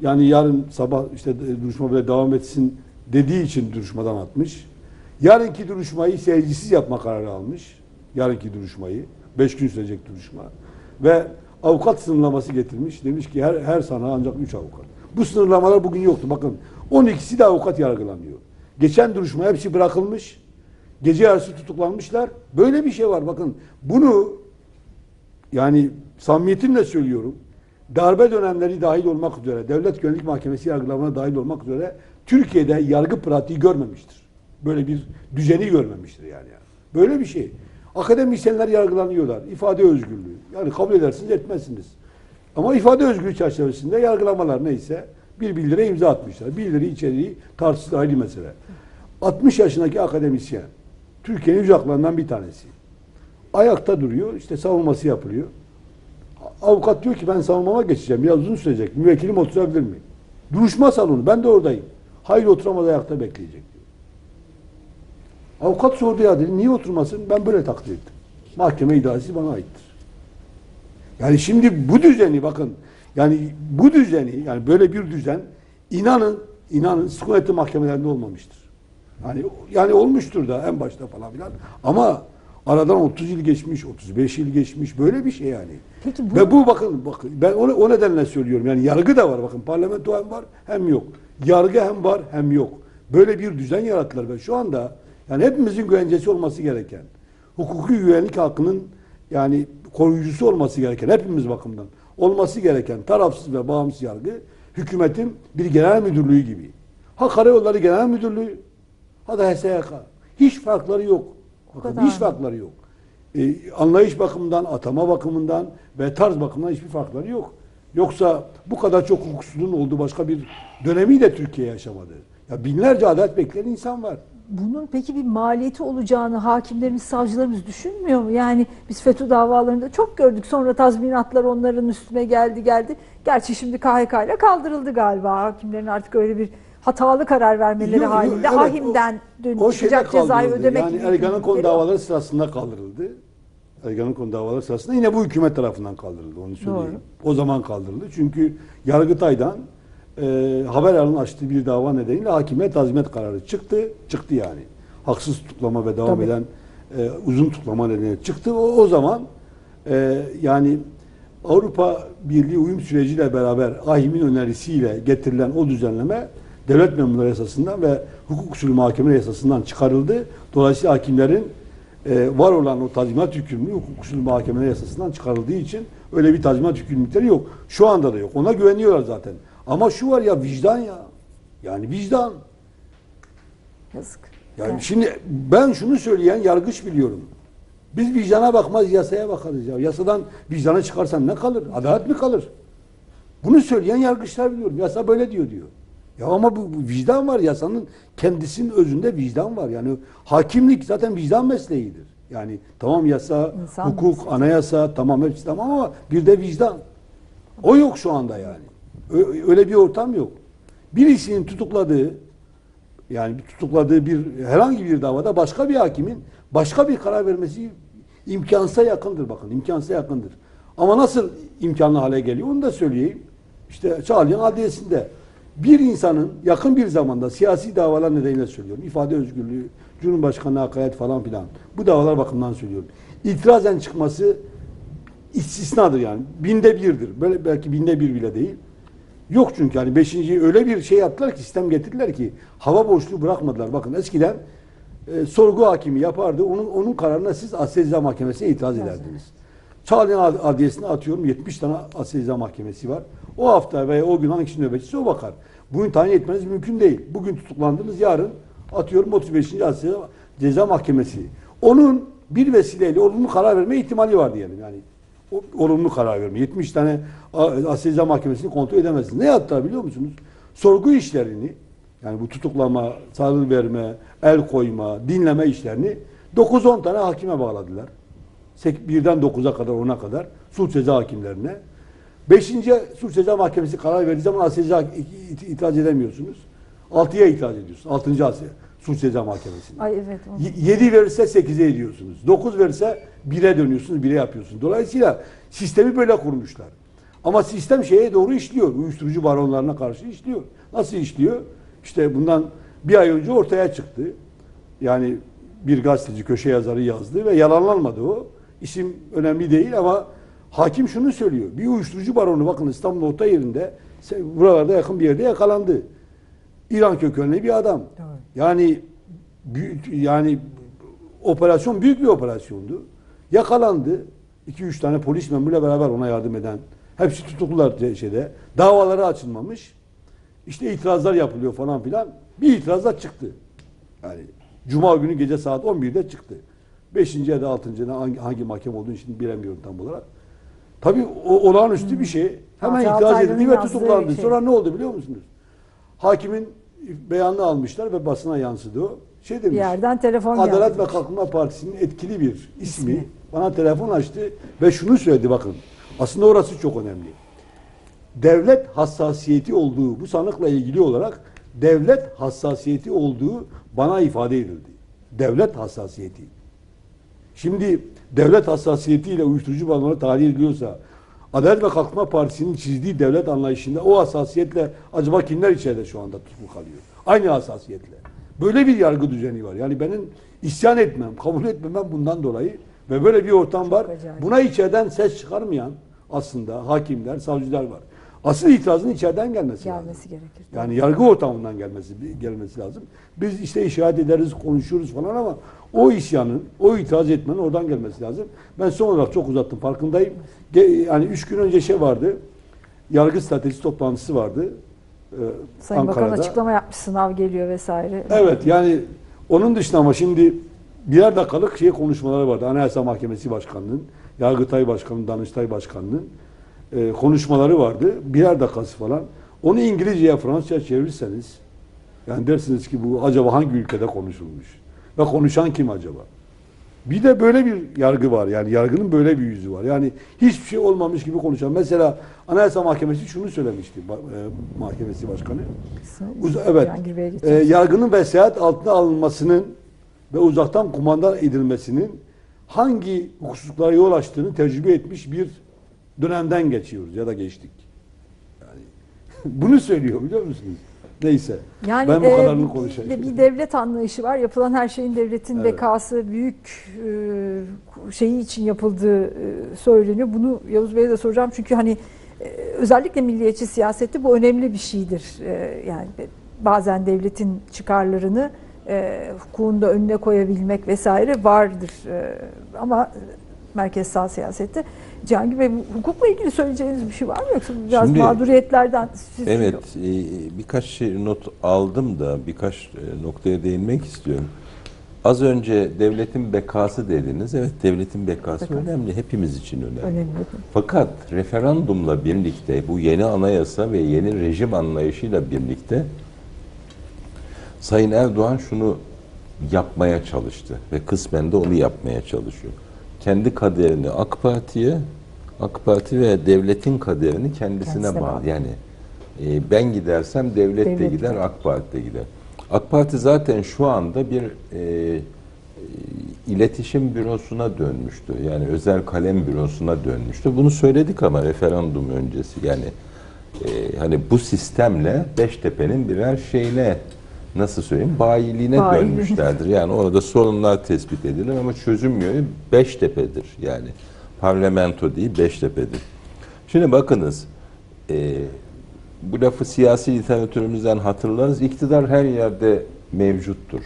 yani yarın sabah işte duruşma böyle devam etsin dediği için duruşmadan atmış. Yarınki duruşmayı seyircisiz yapma kararı almış. Yarınki duruşmayı. Beş gün sürecek duruşma. Ve avukat sınırlaması getirmiş. Demiş ki her, her sana ancak üç avukat. Bu sınırlamalar bugün yoktu. Bakın 12'si de avukat yargılanıyor. Geçen duruşma hepsi bırakılmış. Gece yarısı tutuklanmışlar. Böyle bir şey var. Bakın bunu yani samimiyetimle söylüyorum. Darbe dönemleri dahil olmak üzere, Devlet Güvenlik Mahkemesi yargılamına dahil olmak üzere Türkiye'de yargı pratiği görmemiştir. Böyle bir düzeni görmemiştir yani. Böyle bir şey. Akademisyenler yargılanıyorlar. İfade özgürlüğü. Yani kabul edersiniz etmezsiniz. Ama ifade özgürlüğü çerçevesinde yargılamalar neyse bir bildire imza atmışlar. Bildiri içeriği tartışsız ayrı mesele. 60 yaşındaki akademisyen. Türkiye'nin yüce haklarından bir tanesi. Ayakta duruyor. işte savunması yapılıyor. Avukat diyor ki ben savunmama geçeceğim. Biraz uzun sürecek. Müvekkilim oturabilir mi? Duruşma salonu. Ben de oradayım. Hayır oturamaz ayakta bekleyecek diyor. Avukat sordu ya dedi. Niye oturmasın? Ben böyle takdir ettim. Mahkeme idaresi bana aittir. Yani şimdi bu düzeni bakın. Yani bu düzeni yani böyle bir düzen inanın inanın sükunetli mahkemelerinde olmamıştır. Yani yani olmuştur da en başta falan filan. Ama aradan 30 yıl geçmiş, 35 yıl geçmiş böyle bir şey yani. Peki bu- Ve bu bakın bakın ben onu o nedenle söylüyorum. Yani yargı da var bakın. Parlamento hem var hem yok. Yargı hem var hem yok. Böyle bir düzen yarattılar ve şu anda yani hepimizin güvencesi olması gereken, hukuki güvenlik hakkının yani koruyucusu olması gereken hepimiz bakımdan olması gereken tarafsız ve bağımsız yargı hükümetin bir genel müdürlüğü gibi. Ha Karayolları Genel Müdürlüğü ha da HSYK. Hiç farkları yok. Bakın, hiç farkları yok. Ee, anlayış bakımından, atama bakımından ve tarz bakımından hiçbir farkları yok. Yoksa bu kadar çok hukuksuzluğun olduğu başka bir dönemi de Türkiye yaşamadı. Ya binlerce adalet bekleyen insan var. Bunun peki bir maliyeti olacağını hakimlerimiz, savcılarımız düşünmüyor mu? Yani biz FETÖ davalarında çok gördük. Sonra tazminatlar onların üstüne geldi geldi. Gerçi şimdi KHK ile kaldırıldı galiba. Hakimlerin artık öyle bir hatalı karar vermeleri Yok, yok, halinde evet, ahimden dönüp çıkacak cezayı ödemek Yani Ergenekon davaları sırasında kaldırıldı. Ergenekon davaları sırasında yine bu hükümet tarafından kaldırıldı onu söyleyeyim. O zaman kaldırıldı. Çünkü Yargıtay'dan e, haber alın açtığı bir dava nedeniyle hakime tazminat kararı çıktı. Çıktı yani. Haksız tutuklama ve devam Tabii. eden e, uzun tutuklama nedeniyle çıktı. O, o zaman e, yani Avrupa Birliği uyum süreciyle beraber AHİM'in önerisiyle getirilen o düzenleme devlet memurları yasasından ve hukuk usulü mahkemeleri yasasından çıkarıldı. Dolayısıyla hakimlerin e, var olan o tazminat yükümlülüğü hukuk usulü mahkemeleri yasasından çıkarıldığı için öyle bir tazminat yükümlülükleri yok. Şu anda da yok. Ona güveniyorlar zaten. Ama şu var ya vicdan ya. Yani vicdan. yazık. Yani Evet. şimdi ben şunu söyleyen yargıç biliyorum. Biz vicdana bakmaz yasaya bakarız ya. Yasadan vicdana çıkarsan ne kalır? Adalet mi kalır? Bunu söyleyen yargıçlar biliyorum. Yasa böyle diyor diyor. Ya ama bu, bu vicdan var. Yasanın kendisinin özünde vicdan var. Yani hakimlik zaten vicdan mesleğidir. Yani tamam yasa, İnsan hukuk, mesleği. anayasa tamam hepsi tamam ama bir de vicdan. O yok şu anda yani. Öyle bir ortam yok. Birisinin tutukladığı yani tutukladığı bir herhangi bir davada başka bir hakimin başka bir karar vermesi imkansıza yakındır bakın imkansıza yakındır. Ama nasıl imkanlı hale geliyor onu da söyleyeyim. İşte Çağlayan Adliyesi'nde bir insanın yakın bir zamanda siyasi davalar nedeniyle söylüyorum. ifade özgürlüğü, Cumhurbaşkanı hakaret falan filan. Bu davalar bakımından söylüyorum. İtirazen çıkması istisnadır yani. Binde birdir. Böyle belki binde bir bile değil. Yok çünkü hani beşinciyi öyle bir şey yaptılar ki sistem getirdiler ki hava boşluğu bırakmadılar. Bakın eskiden e, sorgu hakimi yapardı. Onun onun kararına siz Asya Ceza Mahkemesi'ne itiraz ederdiniz. Çağlayan Ad- Adliyesi'ne atıyorum 70 tane Asya Ceza Mahkemesi var. O hafta veya o gün hangisi nöbetçisi o bakar. Bugün tayin etmeniz mümkün değil. Bugün tutuklandınız yarın atıyorum 35. Asya Ceza Mahkemesi. Onun bir vesileyle olumlu karar verme ihtimali var diyelim yani. Olumlu karar verme. 70 tane A- Asya Ceza Mahkemesi'ni kontrol edemezsiniz. Ne yaptılar biliyor musunuz? Sorgu işlerini yani bu tutuklama, sarıl verme, el koyma, dinleme işlerini 9-10 tane hakime bağladılar. Birden 9'a kadar 10'a kadar suç ceza hakimlerine. Beşinci suç ceza mahkemesi karar verdiği zaman Asya itiraz edemiyorsunuz. 6'ya itiraz ediyorsunuz. 6. Asya suç ceza mahkemesine. Ay evet. o. 7 verirse 8'e ediyorsunuz. 9 verirse 1'e dönüyorsunuz, 1'e yapıyorsunuz. Dolayısıyla sistemi böyle kurmuşlar. Ama sistem şeye doğru işliyor. Uyuşturucu baronlarına karşı işliyor. Nasıl işliyor? İşte bundan bir ay önce ortaya çıktı. Yani bir gazeteci, köşe yazarı yazdı ve yalanlanmadı o. İsim önemli değil ama hakim şunu söylüyor. Bir uyuşturucu baronu bakın İstanbul orta yerinde buralarda yakın bir yerde yakalandı. İran kökenli bir adam. Yani yani operasyon büyük bir operasyondu. Yakalandı. 2-3 tane polis memuruyla beraber ona yardım eden. Hepsi tutuklular şeyde. Davaları açılmamış. İşte itirazlar yapılıyor falan filan. Bir itirazlar çıktı. Yani Cuma günü gece saat 11'de çıktı. 5. ya da 6. ya da hangi, hangi mahkeme olduğunu şimdi bilemiyorum tam olarak. Tabii o olağanüstü bir şey. Hemen Fatih itiraz edildi ve tutuklandı. şey. Sonra ne oldu biliyor musunuz? Hakimin beyanını almışlar ve basına yansıdı o. Şey demiş. Bir yerden telefon Adalet geldi. ve Kalkınma Partisi'nin etkili bir ismi, İsmi. bana telefon açtı ve şunu söyledi bakın. Aslında orası çok önemli. Devlet hassasiyeti olduğu bu sanıkla ilgili olarak devlet hassasiyeti olduğu bana ifade edildi. Devlet hassasiyeti. Şimdi devlet hassasiyetiyle uyuşturucu bağlamları tahliye ediliyorsa Adalet ve Kalkınma Partisi'nin çizdiği devlet anlayışında o hassasiyetle acaba kimler içeride şu anda tutuklu kalıyor? Aynı hassasiyetle. Böyle bir yargı düzeni var. Yani benim isyan etmem, kabul etmemem bundan dolayı ve böyle bir ortam var. acayip. Buna içeriden ses çıkarmayan aslında hakimler, savcılar var. Asıl itirazın içeriden gelmesi, lazım. Gelmesi gerekir. Yani yargı ortamından gelmesi gelmesi lazım. Biz işte işaret ederiz, konuşuruz falan ama o isyanın, o itiraz etmenin oradan gelmesi lazım. Ben son olarak çok uzattım farkındayım. Yani üç gün önce şey vardı. Yargı stratejisi toplantısı vardı. e, Sayın Bakan Ankara'da. açıklama yapmış sınav geliyor vesaire. Evet yani onun dışında ama şimdi birer dakikalık şey konuşmaları vardı. Anayasa Mahkemesi Başkanı'nın, Yargıtay Başkanı'nın, Danıştay Başkanı'nın e, konuşmaları vardı. Birer dakikası falan. Onu İngilizceye, Fransızca çevirirseniz yani dersiniz ki bu acaba hangi ülkede konuşulmuş? Ve konuşan kim acaba? Bir de böyle bir yargı var. Yani yargının böyle bir yüzü var. Yani hiçbir şey olmamış gibi konuşan. Mesela Anayasa Mahkemesi şunu söylemişti. e, Mahkemesi Başkanı. Uz- evet. E, yargının vesayet altına alınmasının ve uzaktan kumanda edilmesinin hangi hukuksuzluklara yol açtığını tecrübe etmiş bir dönemden geçiyoruz ya da geçtik. Yani bunu söylüyor biliyor musunuz? Neyse. Yani ben bu e, kadarını konuşayım. Bir, bir devlet anlayışı var. Yapılan her şeyin devletin Evet. bekası büyük e, şeyi için yapıldığı e, söyleniyor. Bunu Yavuz Bey'e de soracağım. Çünkü hani e, özellikle milliyetçi siyasette bu önemli bir şeydir. E, yani bazen devletin çıkarlarını e, hukukun da önüne koyabilmek vesaire vardır. E, ama merkez sağ siyasette Cihangir Bey hukukla ilgili söyleyeceğiniz bir şey var mı yoksa biraz Şimdi- mağduriyetlerden siz Evet, e, birkaç şey not aldım da birkaç e, noktaya değinmek istiyorum. Az önce devletin bekası dediniz. Evet, devletin bekası Bekası. önemli, hepimiz için önemli. önemli. Fakat referandumla birlikte bu yeni anayasa ve yeni rejim anlayışıyla birlikte Sayın Erdoğan şunu yapmaya çalıştı ve kısmen de onu yapmaya çalışıyor. Kendi kaderini AK Parti'ye, AK Parti ve devletin kaderini kendisine, Kendisine bağlı. bağlı. Yani e, ben gidersem devlet, de Devlet gider, gider. AK Parti de gider. AK Parti zaten şu anda bir e, e, iletişim bürosuna dönmüştü. Yani özel kalem bürosuna dönmüştü. Bunu söyledik ama referandum öncesi. Yani e, hani bu sistemle Beştepe'nin birer şeyine nasıl söyleyeyim bayiliğine Bayiliğine. dönmüşlerdir. Yani orada sorunlar tespit edilir ama çözülmüyor. Beştepe'dir yani. Parlamento değil, Beştepe'dir. Şimdi bakınız, e, bu lafı siyasi literatürümüzden hatırlarız. İktidar her yerde mevcuttur.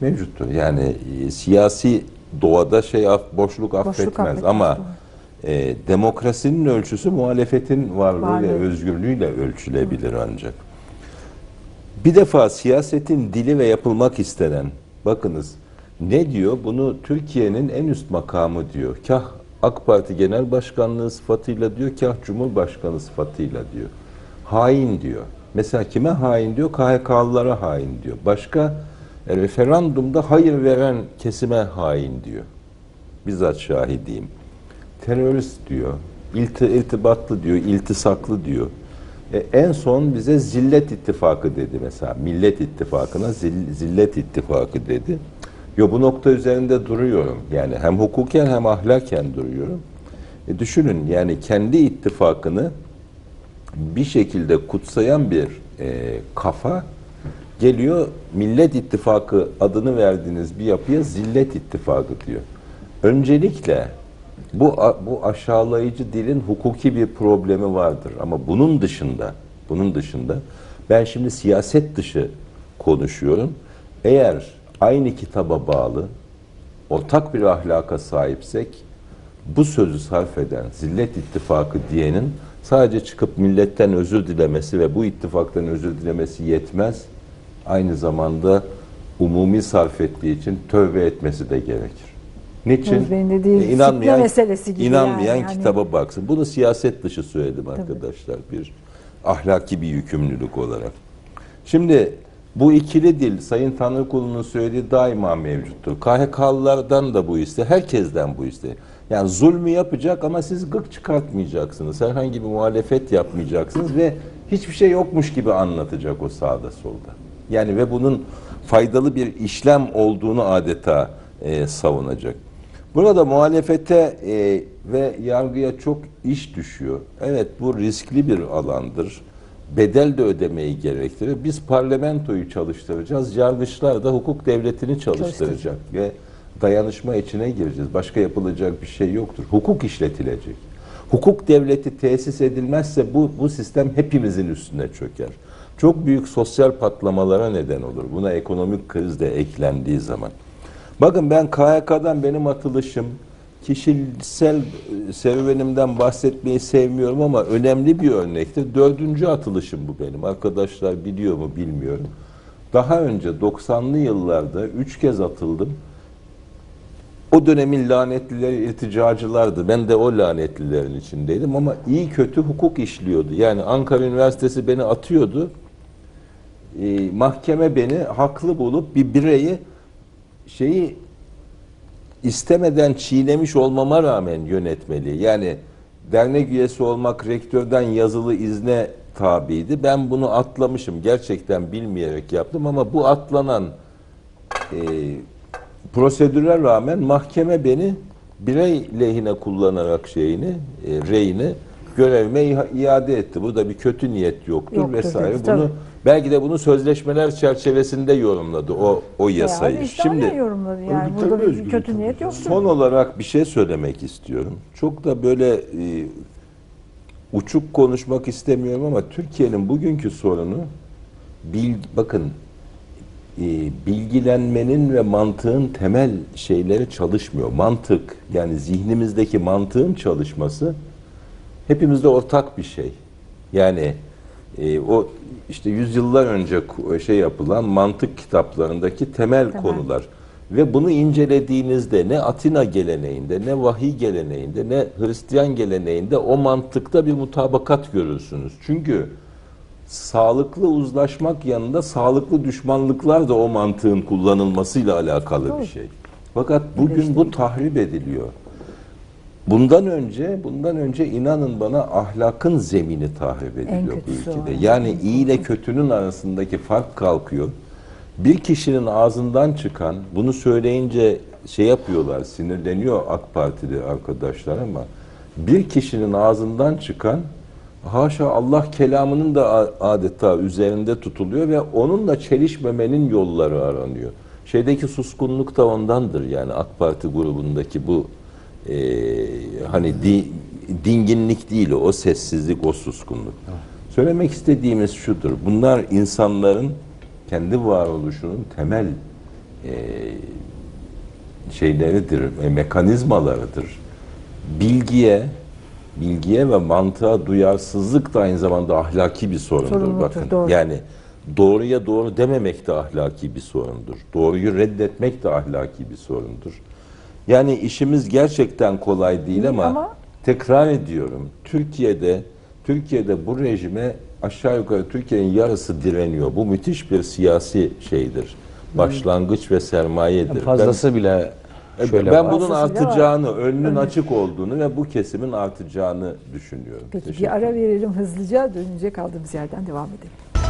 Mevcuttur. Yani e, siyasi doğada şey af- boşluk affetmez affetmez, ama e, demokrasinin ölçüsü muhalefetin varlığı Varlığı. ve özgürlüğüyle ölçülebilir ancak. Bir defa siyasetin dili ve yapılmak istenen, bakınız ne diyor? Bunu Türkiye'nin en üst makamı diyor. Kah AK Parti Genel Başkanlığı sıfatıyla diyor, kah Cumhurbaşkanı sıfatıyla diyor. Hain diyor. Mesela kime hain diyor? KHK'lılara hain diyor. Başka e, referandumda hayır veren kesime hain diyor. Bizzat şahidiyim. Terörist diyor. İlti, iltibatlı diyor, iltisaklı diyor. E, en son bize zillet ittifakı dedi mesela. Millet ittifakına zil- zillet ittifakı dedi. Yo bu nokta üzerinde duruyorum. Yani hem hukuken hem ahlaken duruyorum. E, düşünün yani kendi ittifakını bir şekilde kutsayan bir e, kafa geliyor Millet İttifakı adını verdiğiniz bir yapıya Zillet İttifakı diyor. Öncelikle bu bu aşağılayıcı dilin hukuki bir problemi vardır ama bunun dışında bunun dışında ben şimdi siyaset dışı konuşuyorum. Eğer aynı kitaba bağlı ortak bir ahlaka sahipsek bu sözü sarf eden zillet ittifakı diyenin sadece çıkıp milletten özür dilemesi ve bu ittifaktan özür dilemesi yetmez. Aynı zamanda umumi sarf ettiği için tövbe etmesi de gerekir. Niçin? E, Özbey'in dediği fitne meselesi gibi inanmayan yani. Yani- kitaba baksın. Bunu siyaset dışı söyledim arkadaşlar bir ahlaki bir yükümlülük olarak. Şimdi bu ikili dil Sayın Tanrıkulu'nun söylediği daima mevcuttur. KHK'lılardan da bu iste, herkesten bu iste. Yani zulmü yapacak ama siz gık çıkartmayacaksınız. Herhangi bir muhalefet yapmayacaksınız ve hiçbir şey yokmuş gibi anlatacak o sağda solda. Yani ve bunun faydalı bir işlem olduğunu adeta e, savunacak. Burada muhalefete e, ve yargıya çok iş düşüyor. Evet bu riskli bir alandır. Bedel de ödemeyi gerektirir. Biz parlamentoyu çalıştıracağız. Yargıçlar da hukuk devletini çalıştıracak ve dayanışma içine gireceğiz. Başka yapılacak bir şey yoktur. Hukuk işletilecek. Hukuk devleti tesis edilmezse bu, bu sistem hepimizin üstüne çöker. Çok büyük sosyal patlamalara neden olur. Buna ekonomik kriz de eklendiği zaman. Bakın ben KHK'dan benim atılışım, kişisel e, serüvenimden bahsetmeyi sevmiyorum ama önemli bir örnektir. Dördüncü atılışım bu benim. Arkadaşlar biliyor mu bilmiyorum. Daha önce 90'lı yıllarda üç kez atıldım. O dönemin lanetlileri irticacılardı. Ben de o lanetlilerin içindeydim ama iyi kötü hukuk işliyordu. Yani Ankara Üniversitesi beni atıyordu. Ee, mahkeme beni haklı bulup bir bireyi şeyi istemeden çiğnemiş olmama rağmen yönetmeli. Yani dernek üyesi olmak rektörden yazılı izne tabiydi. Ben bunu atlamışım. Gerçekten bilmeyerek yaptım ama bu atlanan e, prosedüre rağmen mahkeme beni birey lehine kullanarak şeyini, e, reyini görevime iade etti. Burada bir kötü niyet yoktur, Yoktur vesaire. dedi, Bunu tabii. Belki de bunu sözleşmeler çerçevesinde yorumladı o o yasayı. Vicdanen Şimdi yorumladı yani. Burada bir kötü niyet yoktu. Son olarak bir şey söylemek istiyorum. Çok da böyle e, uçuk konuşmak istemiyorum ama Türkiye'nin bugünkü sorunu bil, bakın e, bilgilenmenin ve mantığın temel şeyleri çalışmıyor. Mantık yani zihnimizdeki mantığın çalışması hepimizde ortak bir şey. Yani e, o işte yüzyıllar önce ku- şey yapılan mantık kitaplarındaki temel, Temel. konular ve bunu incelediğinizde ne Atina geleneğinde ne vahiy geleneğinde ne Hristiyan geleneğinde o mantıkta bir mutabakat görürsünüz. Çünkü sağlıklı uzlaşmak yanında sağlıklı düşmanlıklar da o mantığın kullanılmasıyla alakalı Doğru. bir şey. Fakat bugün bu tahrip ediliyor. Bundan önce, bundan önce inanın bana ahlakın zemini tahrip ediliyor bu ülkede. o. Yani iyi ile kötünün arasındaki fark kalkıyor. Bir kişinin ağzından çıkan, bunu söyleyince şey yapıyorlar, sinirleniyor AK Partili arkadaşlar ama bir kişinin ağzından çıkan haşa Allah kelamının da adeta üzerinde tutuluyor ve onunla çelişmemenin yolları aranıyor. Şeydeki suskunluk da ondandır yani AK Parti grubundaki bu e, hani di, dinginlik değil o, sessizlik, o suskunluk. Söylemek istediğimiz şudur. Bunlar insanların kendi varoluşunun temel e, şeyleridir, e, mekanizmalarıdır. Bilgiye, bilgiye ve mantığa duyarsızlık da aynı zamanda ahlaki bir sorundur. Sorumludur, Bakın doğru. yani doğruya doğru dememek de ahlaki bir sorundur. Doğruyu reddetmek de ahlaki bir sorundur. Yani işimiz gerçekten kolay değil ama, ama- tekrar ediyorum. Türkiye'de Türkiye'de bu rejime aşağı yukarı Türkiye'nin yarısı direniyor. Bu müthiş bir siyasi şeydir. Başlangıç ve sermayedir. Ben- Fazlası bile ben, şöyle ben var. bunun artacağını, önünün açık olduğunu ve bu kesimin artacağını düşünüyorum. Peki bir ara verelim hızlıca dönünce kaldığımız yerden devam edelim.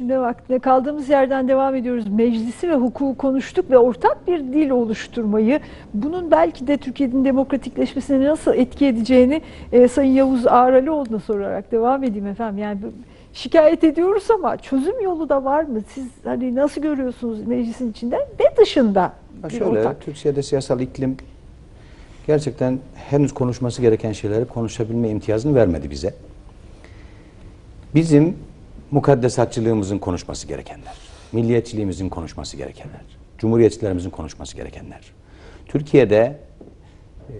Düşünme vaktine kaldığımız yerden devam ediyoruz. Meclisi ve hukuku konuştuk ve ortak bir dil oluşturmayı, bunun belki de Türkiye'nin demokratikleşmesine nasıl etki edeceğini e, Sayın Yavuz Ağralioğlu'na sorarak devam edeyim efendim. Yani şikayet ediyoruz ama çözüm yolu da var mı? Siz hani nasıl görüyorsunuz meclisin içinde ve dışında bir Şöyle, ortak? Türkiye'de siyasal iklim gerçekten henüz konuşması gereken şeyleri konuşabilme imtiyazını vermedi bize. Bizim mukaddesatçılığımızın konuşması gerekenler, milliyetçiliğimizin konuşması gerekenler, cumhuriyetçilerimizin konuşması gerekenler. Türkiye'de e,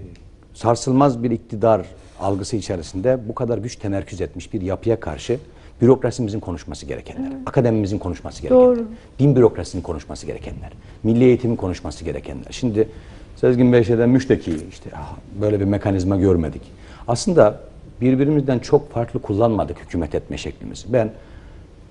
sarsılmaz bir iktidar algısı içerisinde bu kadar güç temerküz etmiş bir yapıya karşı bürokrasimizin konuşması gerekenler, akademimizin konuşması gerekenler, Doğru. din bürokrasinin konuşması gerekenler, milli eğitimin konuşması gerekenler. Şimdi Sezgin Bey şey demiş de ki işte ah, böyle bir mekanizma görmedik. Aslında birbirimizden çok farklı kullanmadık hükümet etme şeklimizi. Ben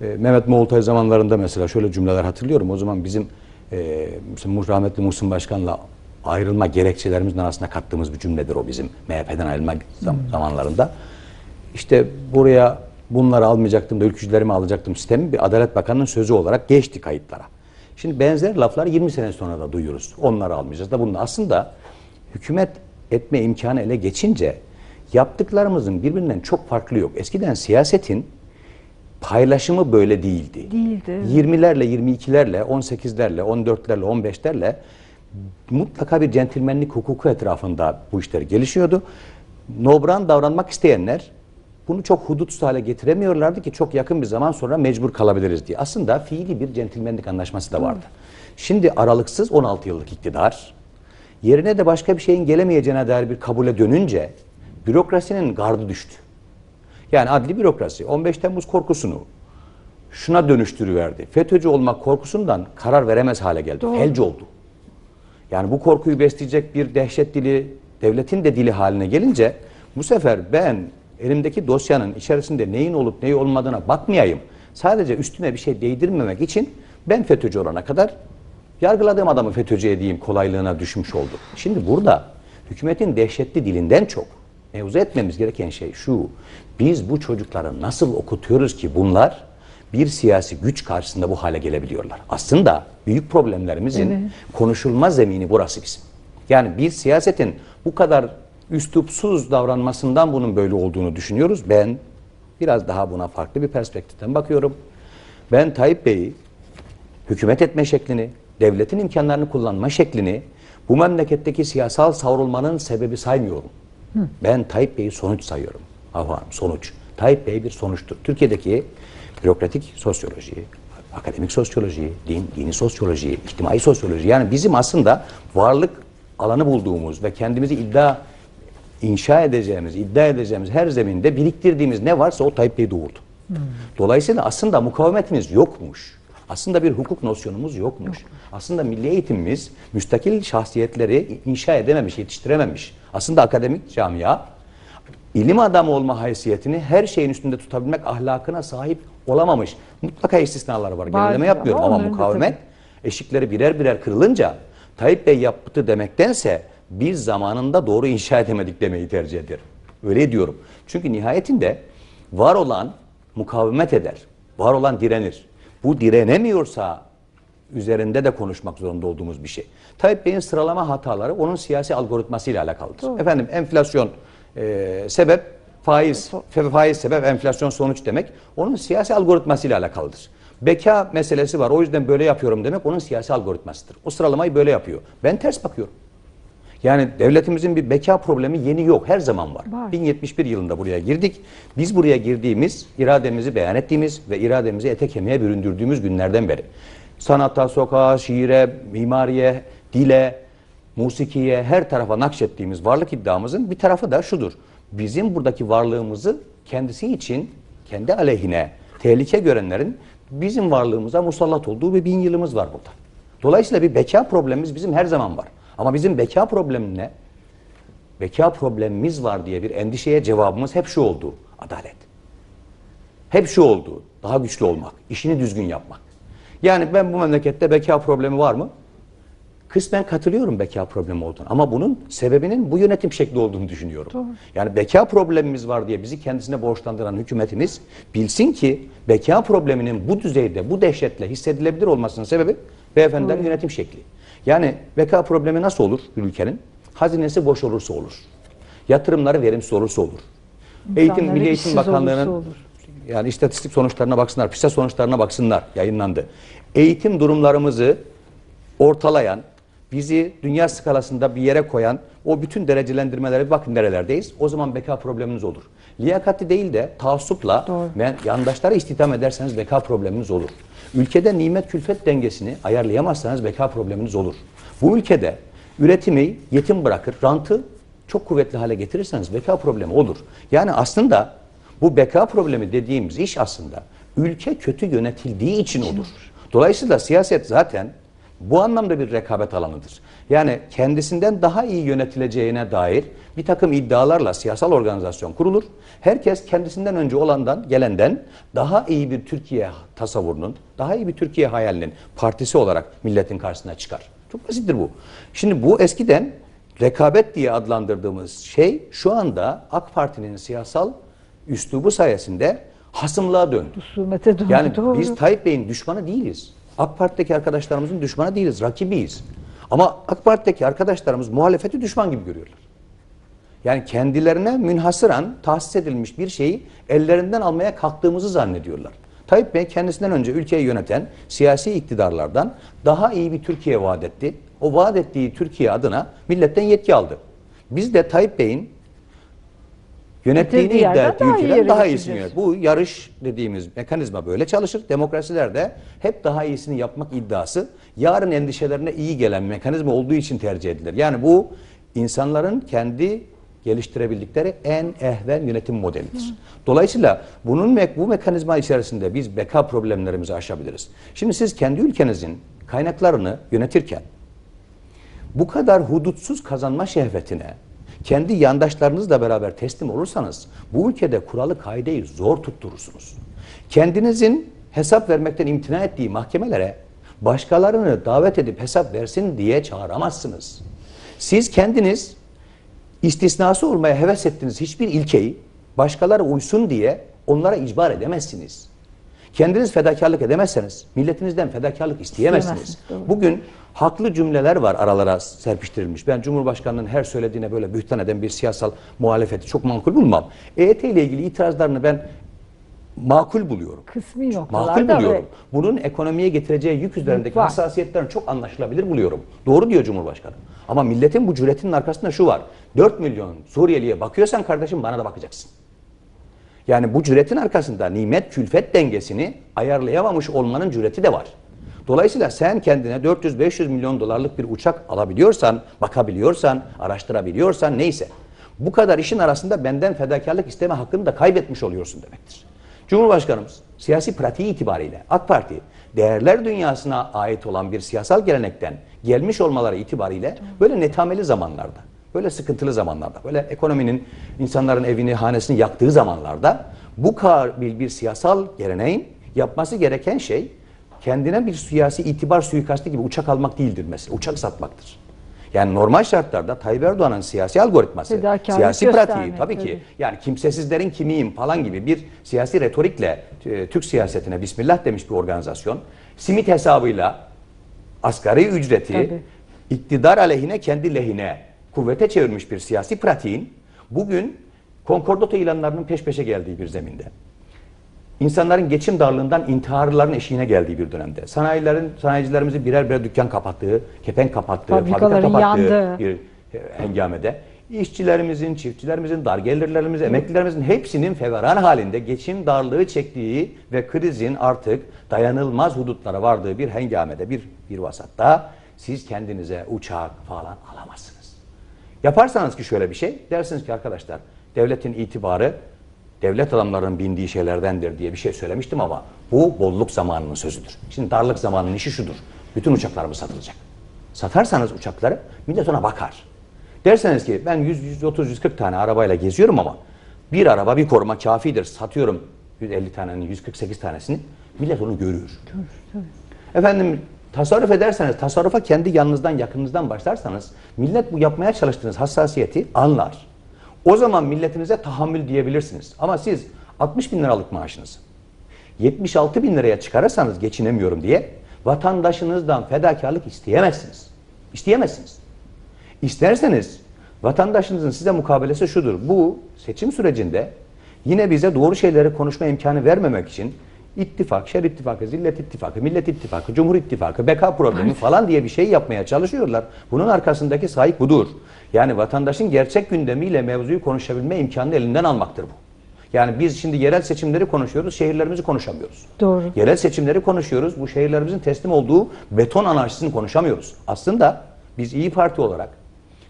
e, Mehmet Moğoltay zamanlarında mesela şöyle cümleler hatırlıyorum. O zaman bizim e, rahmetli Muhsin Başkan'la ayrılma gerekçelerimizin arasında kattığımız bir cümledir o bizim MHP'den ayrılma zam- zamanlarında. İşte buraya bunları almayacaktım da ülkücülerimi alacaktım sistemi bir Adalet Bakanı'nın sözü olarak geçti kayıtlara. Şimdi benzer laflar 20 sene sonra da duyuyoruz. Onları almayacağız da bunu aslında hükümet etme imkanı ele geçince yaptıklarımızın birbirinden çok farklı yok. Eskiden siyasetin paylaşımı böyle değildi. Değildi. 20'lerle, 22'lerle, 18'lerle, 14'lerle, 15'lerle mutlaka bir centilmenlik hukuku etrafında bu işler gelişiyordu. Nobran davranmak isteyenler bunu çok hudutsuz hale getiremiyorlardı ki çok yakın bir zaman sonra mecbur kalabiliriz diye. Aslında fiili bir centilmenlik anlaşması da vardı. Şimdi aralıksız 16 yıllık iktidar yerine de başka bir şeyin gelemeyeceğine dair bir kabule dönünce bürokrasinin gardı düştü. Yani adli bürokrasi 15 Temmuz korkusunu şuna dönüştürüverdi. FETÖ'cü olmak korkusundan karar veremez hale geldi. Doğru. Felci oldu. Yani bu korkuyu besleyecek bir dehşet dili, devletin de dili haline gelince bu sefer ben elimdeki dosyanın içerisinde neyin olup neyi olmadığına bakmayayım. Sadece üstüne bir şey değdirmemek için ben FETÖ'cü olana kadar yargıladığım adamı FETÖ'cü edeyim kolaylığına düşmüş oldu. Şimdi burada hükümetin dehşetli dilinden çok mevzu etmemiz gereken şey şu. Biz bu çocukları nasıl okutuyoruz ki bunlar bir siyasi güç karşısında bu hale gelebiliyorlar. Aslında büyük problemlerimizin Evet. konuşulma zemini burası bizim. Yani bir siyasetin bu kadar üslupsuz davranmasından bunun böyle olduğunu düşünüyoruz. Ben biraz daha buna farklı bir perspektiften bakıyorum. Ben Tayyip Bey'i hükümet etme şeklini, devletin imkanlarını kullanma şeklini bu memleketteki siyasal savrulmanın sebebi saymıyorum. Ben Tayyip Bey'i sonuç sayıyorum. Aman sonuç. Tayyip Bey bir sonuçtur. Türkiye'deki bürokratik sosyoloji, akademik sosyoloji, din, dini sosyoloji, içtimai sosyoloji yani bizim aslında varlık alanı bulduğumuz ve kendimizi iddia inşa edeceğimiz, iddia edeceğimiz her zeminde biriktirdiğimiz ne varsa o Tayyip Bey doğurdu. Dolayısıyla aslında mukavemetimiz yokmuş. Aslında bir hukuk nosyonumuz yokmuş. Aslında milli eğitimimiz müstakil şahsiyetleri inşa edememiş, yetiştirememiş. Aslında akademik camia ilim adamı olma haysiyetini her şeyin üstünde tutabilmek ahlakına sahip olamamış. Mutlaka istisnalar var. Genelleme yapmıyorum ama mukavemet eşikleri birer birer kırılınca Tayyip Bey yaptı demektense biz zamanında doğru inşa edemedik demeyi tercih ederim. Öyle diyorum. Çünkü nihayetinde var olan mukavemet eder. Var olan direnir. Bu direnemiyorsa üzerinde de konuşmak zorunda olduğumuz bir şey. Tayyip Bey'in sıralama hataları onun siyasi algoritmasıyla alakalıdır. Efendim enflasyon Ee, sebep faiz, fe- faiz sebep enflasyon sonuç demek. Onun siyasi algoritmasıyla alakalıdır. Beka meselesi var. O yüzden böyle yapıyorum demek onun siyasi algoritmasıdır. O sıralamayı böyle yapıyor. Ben ters bakıyorum. Yani devletimizin bir beka problemi yeni yok. Her zaman var. Var. 1071 yılında buraya girdik. Biz buraya girdiğimiz, irademizi beyan ettiğimiz ve irademizi ete kemiğe büründürdüğümüz günlerden beri. Sanata, sokağa, şiire, mimariye, dile, musikiye, her tarafa nakşettiğimiz varlık iddiamızın bir tarafı da şudur. Bizim buradaki varlığımızı kendisi için, kendi aleyhine tehlike görenlerin bizim varlığımıza musallat olduğu bir bin yılımız var burada. Dolayısıyla bir beka problemimiz bizim her zaman var. Ama bizim beka problemi ne? Beka problemimiz var diye bir endişeye cevabımız hep şu oldu. Adalet. Hep şu oldu. Daha güçlü olmak. işini düzgün yapmak. Yani ben bu memlekette beka problemi var mı? Kısmen katılıyorum beka problemi olduğunu. Ama bunun sebebinin bu yönetim şekli olduğunu düşünüyorum. Yani beka problemimiz var diye bizi kendisine borçlandıran hükümetimiz bilsin ki beka probleminin bu düzeyde, bu dehşetle hissedilebilir olmasının sebebi beyefendilerin yönetim şekli. Yani beka problemi nasıl olur bir ülkenin? Hazinesi boş olursa olur. Yatırımları verimsiz olursa olur. Eğitim, Milli Eğitim Bakanlığı'nın yani istatistik sonuçlarına baksınlar, PISA sonuçlarına baksınlar, yayınlandı. Eğitim durumlarımızı ortalayan, bizi dünya skalasında bir yere koyan o bütün derecelendirmelere bir bakın nerelerdeyiz. O zaman beka probleminiz olur. Liyakati değil de taassupla ve yandaşlara istihdam ederseniz beka probleminiz olur. Ülkede nimet külfet dengesini ayarlayamazsanız beka probleminiz olur. Bu ülkede üretimi yetim bırakır, rantı çok kuvvetli hale getirirseniz beka problemi olur. Yani aslında bu beka problemi dediğimiz iş aslında ülke kötü yönetildiği için olur. Dolayısıyla siyaset zaten bu anlamda bir rekabet alanıdır. Yani kendisinden daha iyi yönetileceğine dair bir takım iddialarla siyasal organizasyon kurulur. Herkes kendisinden önce olandan, gelenden daha iyi bir Türkiye tasavvurunun, daha iyi bir Türkiye hayalinin partisi olarak milletin karşısına çıkar. Çok basittir bu. Şimdi bu eskiden rekabet diye adlandırdığımız şey şu anda AK Parti'nin siyasal üslubu sayesinde hasımlığa döndü. Husumete döndü. Yani doğru. biz Tayyip Bey'in düşmanı değiliz. AK Parti'deki arkadaşlarımızın düşmanı değiliz, rakibiyiz. Ama AK Parti'deki arkadaşlarımız muhalefeti düşman gibi görüyorlar. Yani kendilerine münhasıran tahsis edilmiş bir şeyi ellerinden almaya kalktığımızı zannediyorlar. Tayyip Bey kendisinden önce ülkeyi yöneten siyasi iktidarlardan daha iyi bir Türkiye vaat etti. O vaat ettiği Türkiye adına milletten yetki aldı. Biz de Tayyip Bey'in yönettiğini Getirdiği iddia yerden ettiği daha iyi ülkeden yere daha iyisini getireceğiz. yönet. Bu yarış dediğimiz mekanizma böyle çalışır. Demokrasiler de hep daha iyisini yapmak iddiası yarın endişelerine iyi gelen mekanizma olduğu için tercih edilir. Yani bu insanların kendi geliştirebildikleri en ehven yönetim modelidir. Dolayısıyla bunun me- bu mekanizma içerisinde biz beka problemlerimizi aşabiliriz. Şimdi siz kendi ülkenizin kaynaklarını yönetirken bu kadar hudutsuz kazanma şehvetine kendi yandaşlarınızla beraber teslim olursanız bu ülkede kuralı kaideyi zor tutturursunuz. Kendinizin hesap vermekten imtina ettiği mahkemelere başkalarını davet edip hesap versin diye çağıramazsınız. Siz kendiniz istisnası olmaya heves ettiğiniz hiçbir ilkeyi başkaları uysun diye onlara icbar edemezsiniz. Kendiniz fedakarlık edemezseniz milletinizden fedakarlık isteyemezsiniz. Doğru. Bugün haklı cümleler var aralara serpiştirilmiş. Ben Cumhurbaşkanı'nın her söylediğine böyle bühtan eden bir siyasal muhalefeti çok makul bulmam. EYT ile ilgili itirazlarını ben makul buluyorum. Kısmi Makul noktalarda buluyorum. ve Bunun ekonomiye getireceği yük üzerindeki Var. hassasiyetlerin çok anlaşılabilir buluyorum. Doğru diyor Cumhurbaşkanı. Ama milletin bu cüretinin arkasında şu var. 4 milyon Suriyeliye bakıyorsan kardeşim bana da bakacaksın. Yani bu cüretin arkasında nimet külfet dengesini ayarlayamamış olmanın cüreti de var. Dolayısıyla sen kendine 400-500 milyon dolarlık bir uçak alabiliyorsan, bakabiliyorsan, araştırabiliyorsan neyse. Bu kadar işin arasında benden fedakarlık isteme hakkını da kaybetmiş oluyorsun demektir. Cumhurbaşkanımız siyasi pratiği itibariyle AK Parti değerler dünyasına ait olan bir siyasal gelenekten gelmiş olmaları itibariyle böyle netameli zamanlarda, böyle sıkıntılı zamanlarda, böyle ekonominin insanların evini, hanesini yaktığı zamanlarda bu kadar bir, bir siyasal geleneğin yapması gereken şey kendine bir siyasi itibar suikastı gibi uçak almak değildir mesela. Uçak satmaktır. Yani normal şartlarda Tayyip Erdoğan'ın siyasi algoritması, Fedakarlık siyasi pratiği tabii ki tabii. yani kimsesizlerin kimiyim falan gibi bir siyasi retorikle e, Türk siyasetine bismillah demiş bir organizasyon. Simit hesabıyla asgari ücreti Tabii. iktidar aleyhine kendi lehine kuvvete çevirmiş bir siyasi pratiğin Bugün konkordato ilanlarının peş peşe geldiği bir zeminde. İnsanların geçim darlığından intiharların eşiğine geldiği bir dönemde. Sanayilerin, sanayicilerimizin birer birer dükkan kapattığı, kepenk kapattığı, fabrika kapattığı yandığı. bir e, hengamede işçilerimizin, çiftçilerimizin, dar gelirlerimizin, emeklilerimizin hepsinin feveran halinde geçim darlığı çektiği ve krizin artık dayanılmaz hudutlara vardığı bir hengamede, bir, bir vasatta siz kendinize uçak falan alamazsınız. Yaparsanız ki şöyle bir şey, dersiniz ki arkadaşlar devletin itibarı devlet adamlarının bindiği şeylerdendir diye bir şey söylemiştim ama bu bolluk zamanının sözüdür. Şimdi darlık zamanının işi şudur. Bütün uçaklarımız satılacak. Satarsanız uçakları millet ona bakar. Derseniz ki ben 100, 130, 140 tane arabayla geziyorum ama bir araba bir koruma kafidir. Satıyorum 150 tanenin 148 tanesini. Millet onu görür. Efendim tasarruf ederseniz, tasarrufa kendi yanınızdan, yakınınızdan başlarsanız millet bu yapmaya çalıştığınız hassasiyeti anlar. O zaman milletinize tahammül diyebilirsiniz. Ama siz 60 bin liralık maaşınızı 76 bin liraya çıkarırsanız geçinemiyorum diye vatandaşınızdan fedakarlık isteyemezsiniz. İsteyemezsiniz. İsterseniz vatandaşınızın size mukabelesi şudur. Bu seçim sürecinde yine bize doğru şeyleri konuşma imkanı vermemek için ittifak, şer ittifakı, zillet ittifakı, millet ittifakı, cumhur ittifakı, beka problemi falan diye bir şey yapmaya çalışıyorlar. Bunun arkasındaki sahip budur. Yani vatandaşın gerçek gündemiyle mevzuyu konuşabilme imkanını elinden almaktır bu. Yani biz şimdi yerel seçimleri konuşuyoruz, şehirlerimizi konuşamıyoruz. Doğru. Yerel seçimleri konuşuyoruz, bu şehirlerimizin teslim olduğu beton anarşisini konuşamıyoruz. Aslında biz İyi Parti olarak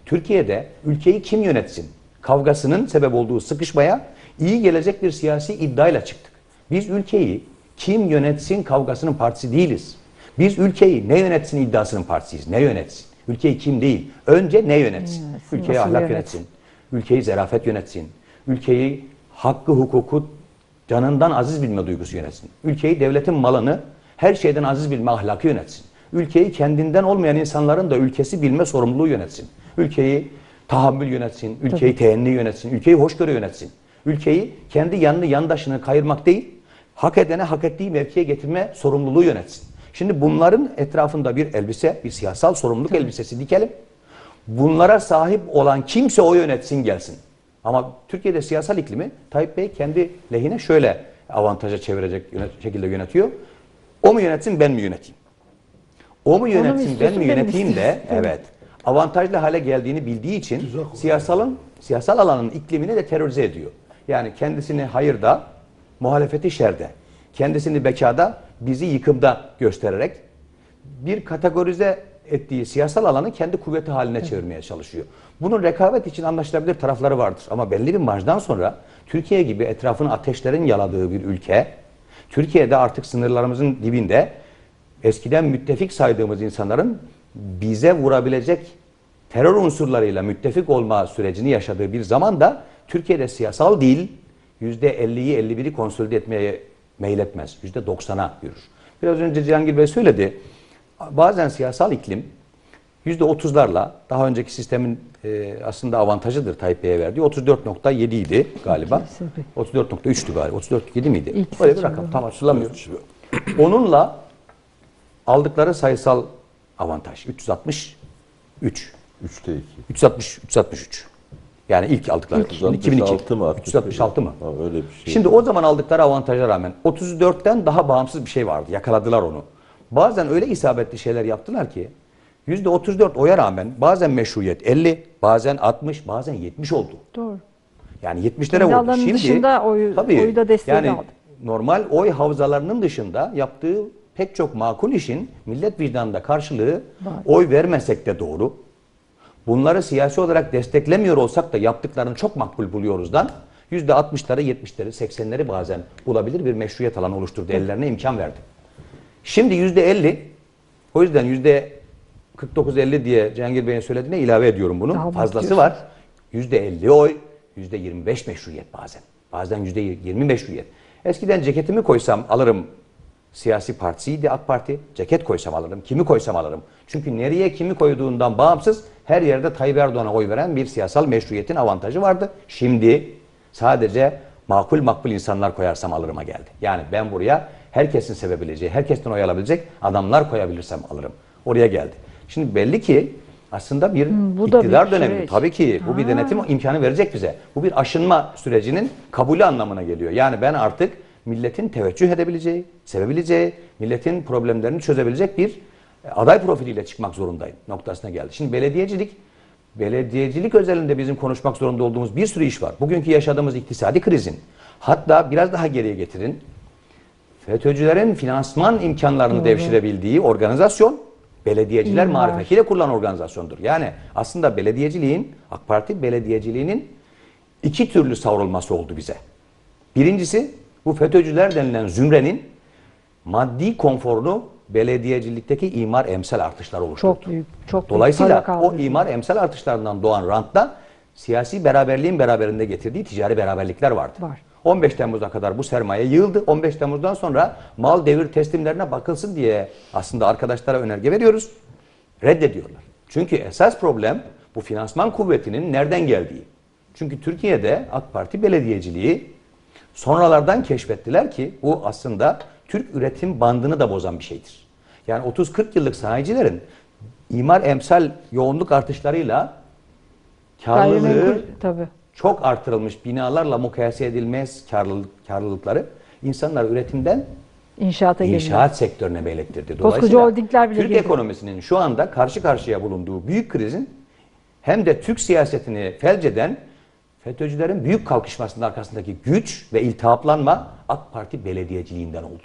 Türkiye'de ülkeyi kim yönetsin kavgasının sebep olduğu sıkışmaya iyi gelecek bir siyasi iddiayla çıktık. Biz ülkeyi kim yönetsin kavgasının partisi değiliz. Biz ülkeyi ne yönetsin iddiasının partisiyiz. Ne yönetsin? Ülkeyi kim değil. Önce ne yönetsin? Yönetsin, Ülkeyi nasıl ahlak yönetsin? yönetsin. Ülkeyi zarafet yönetsin. Ülkeyi hakkı hukuku canından aziz bilme duygusu yönetsin. Ülkeyi devletin malını her şeyden aziz bilme ahlakı yönetsin. Ülkeyi kendinden olmayan insanların da ülkesi bilme sorumluluğu yönetsin. Ülkeyi tahammül yönetsin, ülkeyi teenni yönetsin, ülkeyi hoşgörü yönetsin. Ülkeyi kendi yanını yandaşını kayırmak değil, hak edene hak ettiği mevkiye getirme sorumluluğu yönetsin. Şimdi bunların etrafında bir elbise, bir siyasal sorumluluk elbisesi dikelim. Bunlara sahip olan kimse o yönetsin gelsin. Ama Türkiye'de siyasal iklimi Tayyip Bey kendi lehine şöyle avantaja çevirecek yönet- şekilde yönetiyor. O mu yönetsin ben mi yöneteyim? O mu yönetsin ben mi yöneteyim de evet avantajlı hale geldiğini bildiği için siyasalın siyasal alanın iklimini de terörize ediyor. Yani kendisini hayırda, muhalefeti şerde, kendisini bekada, bizi yıkımda göstererek bir kategorize ettiği siyasal alanı kendi kuvveti haline çevirmeye çalışıyor. Bunun rekabet için anlaşılabilir tarafları vardır. Ama belli bir marjdan sonra Türkiye gibi etrafını ateşlerin yaladığı bir ülke, Türkiye'de artık sınırlarımızın dibinde eskiden müttefik saydığımız insanların bize vurabilecek terör unsurlarıyla müttefik olma sürecini yaşadığı bir zamanda Türkiye'de siyasal dil %50'yi 51'i konsolide etmeye meyletmez. %90'a yürür. Biraz önce Cihangir Bey söyledi. Bazen siyasal iklim %30'larla daha önceki sistemin e, aslında avantajıdır Tayyip Bey'e verdiği. 34.7 idi galiba. Kesinlikle. 34.3'tü galiba. 34.7 miydi? İlk Öyle bir rakam. Tam hatırlamıyorum. Onunla aldıkları sayısal avantaj 363. 3'te 2. 360 363. Yani ilk aldıkları. Şimdi 2002. 366 mı? 366 mı? Ha, öyle bir şey. Şimdi o zaman aldıkları avantaja rağmen 34'ten daha bağımsız bir şey vardı. Yakaladılar onu. Bazen öyle isabetli şeyler yaptılar ki %34 oya rağmen bazen meşruiyet 50, bazen 60, bazen 70 oldu. Doğru. Yani 70'lere Kendi vurdu. Şimdi dışında oyu- oyu da desteği yani aldı. normal oy havzalarının dışında yaptığı pek çok makul işin millet vicdanında karşılığı Var. oy vermesek de doğru. Bunları siyasi olarak desteklemiyor olsak da yaptıklarını çok makbul buluyoruzdan %60'ları, 70'leri, 80'leri bazen bulabilir bir meşruiyet alanı oluşturdu. Ellerine imkan verdi. Şimdi %50 o yüzden %49-50 diye Cihangir Bey'in söylediğine ilave ediyorum bunu. Daha Fazlası var. %50 oy, %25 meşruiyet bazen. Bazen %20 meşruiyet. Eskiden ceketimi koysam alırım siyasi partisiydi AK Parti. Ceket koysam alırım. Kimi koysam alırım. Çünkü nereye kimi koyduğundan bağımsız her yerde Tayyip Erdoğan'a oy veren bir siyasal meşruiyetin avantajı vardı. Şimdi sadece makul makbul insanlar koyarsam alırıma geldi. Yani ben buraya herkesin sevebileceği, herkesten oy alabilecek adamlar koyabilirsem alırım. Oraya geldi. Şimdi belli ki aslında bir Hmm, bu da iktidar bir dönemi. süreç. Tabii ki bu bir denetim imkanı verecek bize. Bu bir aşınma sürecinin kabulü anlamına geliyor. Yani ben artık milletin teveccüh edebileceği, sevebileceği, milletin problemlerini çözebilecek bir e, aday profiliyle çıkmak zorundayım noktasına geldi. Şimdi belediyecilik belediyecilik özelinde bizim konuşmak zorunda olduğumuz bir sürü iş var. Bugünkü yaşadığımız iktisadi krizin hatta biraz daha geriye getirin. FETÖ'cülerin finansman imkanlarını devşirebildiği organizasyon belediyeciler İmar. marifetiyle kurulan organizasyondur. Yani aslında belediyeciliğin, AK Parti belediyeciliğinin iki türlü savrulması oldu bize. Birincisi bu FETÖ'cüler denilen zümrenin maddi konforunu belediyecilikteki imar emsal artışlar oluşturdu. Çok büyük, çok büyük Dolayısıyla para o imar emsal artışlarından doğan rantta siyasi beraberliğin beraberinde getirdiği ticari beraberlikler vardı. Var. 15 Temmuz'a kadar bu sermaye yığıldı. 15 Temmuz'dan sonra mal devir teslimlerine bakılsın diye aslında arkadaşlara önerge veriyoruz. Reddediyorlar. Çünkü esas problem bu finansman kuvvetinin nereden geldiği. Çünkü Türkiye'de AK Parti belediyeciliği sonralardan keşfettiler ki bu aslında Türk üretim bandını da bozan bir şeydir. Yani 30-40 yıllık sanayicilerin imar emsal yoğunluk artışlarıyla karlılığı tabii. çok artırılmış binalarla mukayese edilmez karlılık, karlılıkları insanlar üretimden İnşaata inşaat sektörüne meylettirdi. Koskoca holdingler bile Türk geliyor. ekonomisinin şu anda karşı karşıya bulunduğu büyük krizin hem de Türk siyasetini felç eden FETÖ'cülerin büyük kalkışmasının arkasındaki güç ve iltihaplanma AK Parti belediyeciliğinden oldu.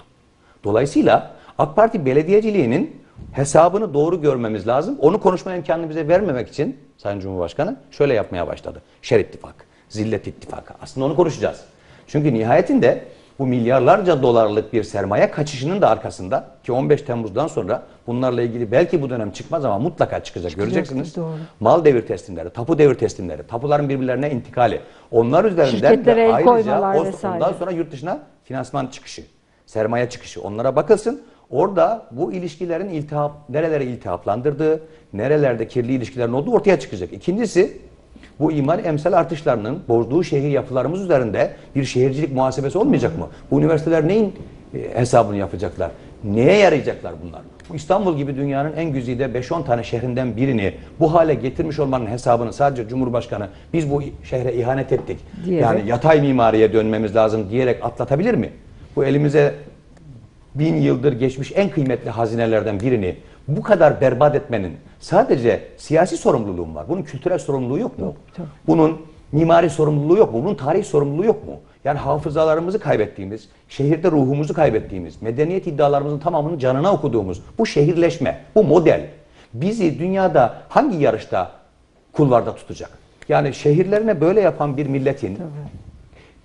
Dolayısıyla AK Parti belediyeciliğinin hesabını doğru görmemiz lazım. Onu konuşma imkanını bize vermemek için Sayın Cumhurbaşkanı şöyle yapmaya başladı. Şer ittifak, zillet ittifakı. Aslında onu konuşacağız. Çünkü nihayetinde bu milyarlarca dolarlık bir sermaye kaçışının da arkasında ki 15 Temmuz'dan sonra bunlarla ilgili belki bu dönem çıkmaz ama mutlaka çıkacak göreceksiniz. doğru. Mal devir teslimleri, tapu devir teslimleri, tapuların birbirlerine intikali. Onlar üzerinden el ayrıca o- ondan sonra yurt dışına finansman çıkışı, sermaye çıkışı onlara bakılsın. Orada bu ilişkilerin iltihap, nerelere iltihaplandırdığı, nerelerde kirli ilişkilerin olduğu ortaya çıkacak. İkincisi bu imar emsal artışlarının bozduğu şehir yapılarımız üzerinde bir şehircilik muhasebesi olmayacak mı? Bu üniversiteler neyin e, hesabını yapacaklar? Neye yarayacaklar bunlar? Bu İstanbul gibi dünyanın en güzide 5-10 tane şehrinden birini bu hale getirmiş olmanın hesabını sadece Cumhurbaşkanı biz bu şehre ihanet ettik. Diyerek. Yani yatay mimariye dönmemiz lazım diyerek atlatabilir mi? Bu elimize bin yıldır geçmiş en kıymetli hazinelerden birini bu kadar berbat etmenin sadece siyasi sorumluluğum var. Bunun kültürel sorumluluğu yok mu? tabii. Bunun mimari sorumluluğu yok mu? Bunun tarih sorumluluğu yok mu? Yani hafızalarımızı kaybettiğimiz, şehirde ruhumuzu kaybettiğimiz, medeniyet iddialarımızın tamamını canına okuduğumuz bu şehirleşme, bu model bizi dünyada hangi yarışta kulvarda tutacak? Yani şehirlerine böyle yapan bir milletin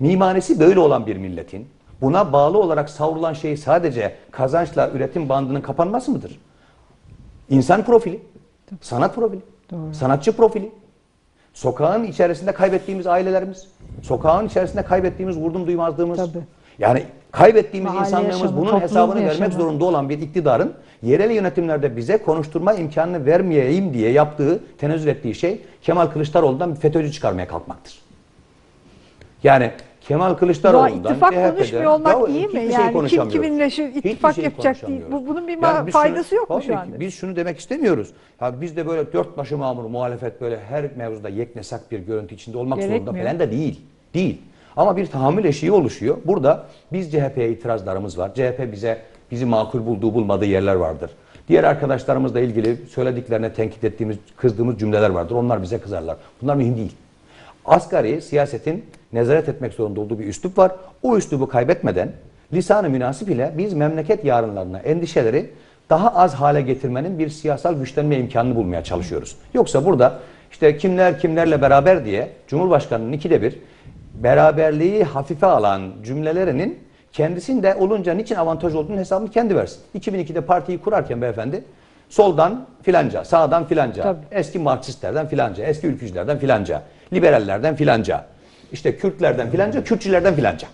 mimarisi böyle olan bir milletin buna bağlı olarak savrulan şey sadece kazançla üretim bandının kapanması mıdır? İnsan profili, sanat profili, sanatçı profili, sokağın içerisinde kaybettiğimiz ailelerimiz, sokağın içerisinde kaybettiğimiz vurdum duymazlığımız. Tabii. Yani kaybettiğimiz Mahalle insanlığımız yaşamı, bunun hesabını vermek yaşamı. zorunda olan bir iktidarın yerel yönetimlerde bize konuşturma imkanını vermeyeyim diye yaptığı, tenezzül ettiği şey Kemal Kılıçdaroğlu'ndan bir FETÖ'cü çıkarmaya kalkmaktır. Yani Kemal Kılıçdaroğlu'ndan ittifak CHP'den konuşmuyor olmak Ya iyi mi? hiçbir şey Yani kim kiminle şu ittifak şey yapacak değil. Bu- bunun bir Yani biz faydası şunu- yok mu şu anda? Biz şunu demek istemiyoruz. Ya biz de böyle dört başı mamur muhalefet böyle her mevzuda yeknesak bir görüntü içinde olmak zorunda Gerekmiyor. falan da değil. Değil. Ama bir tahammül eşiği oluşuyor. Burada biz CHP'ye itirazlarımız var. CHP bize bizi makul bulduğu bulmadığı yerler vardır. Diğer arkadaşlarımızla ilgili söylediklerine tenkit ettiğimiz, kızdığımız cümleler vardır. Onlar bize kızarlar. Bunlar mühim değil. Asgari siyasetin nezaret etmek zorunda olduğu bir üslup var. O üslubu kaybetmeden lisanı münasip ile biz memleket yarınlarına endişeleri daha az hale getirmenin bir siyasal güçlenme imkanını bulmaya çalışıyoruz. Yoksa burada işte kimler kimlerle beraber diye Cumhurbaşkanı'nın ikide bir beraberliği hafife alan cümlelerinin kendisinde olunca niçin avantaj olduğunu hesabını kendi versin. 2002'de partiyi kurarken beyefendi soldan filanca, sağdan filanca, Tabii. eski Marksistlerden filanca, eski ülkücülerden filanca, liberallerden filanca, işte Kürtlerden filanca, Kürtçülerden filanca.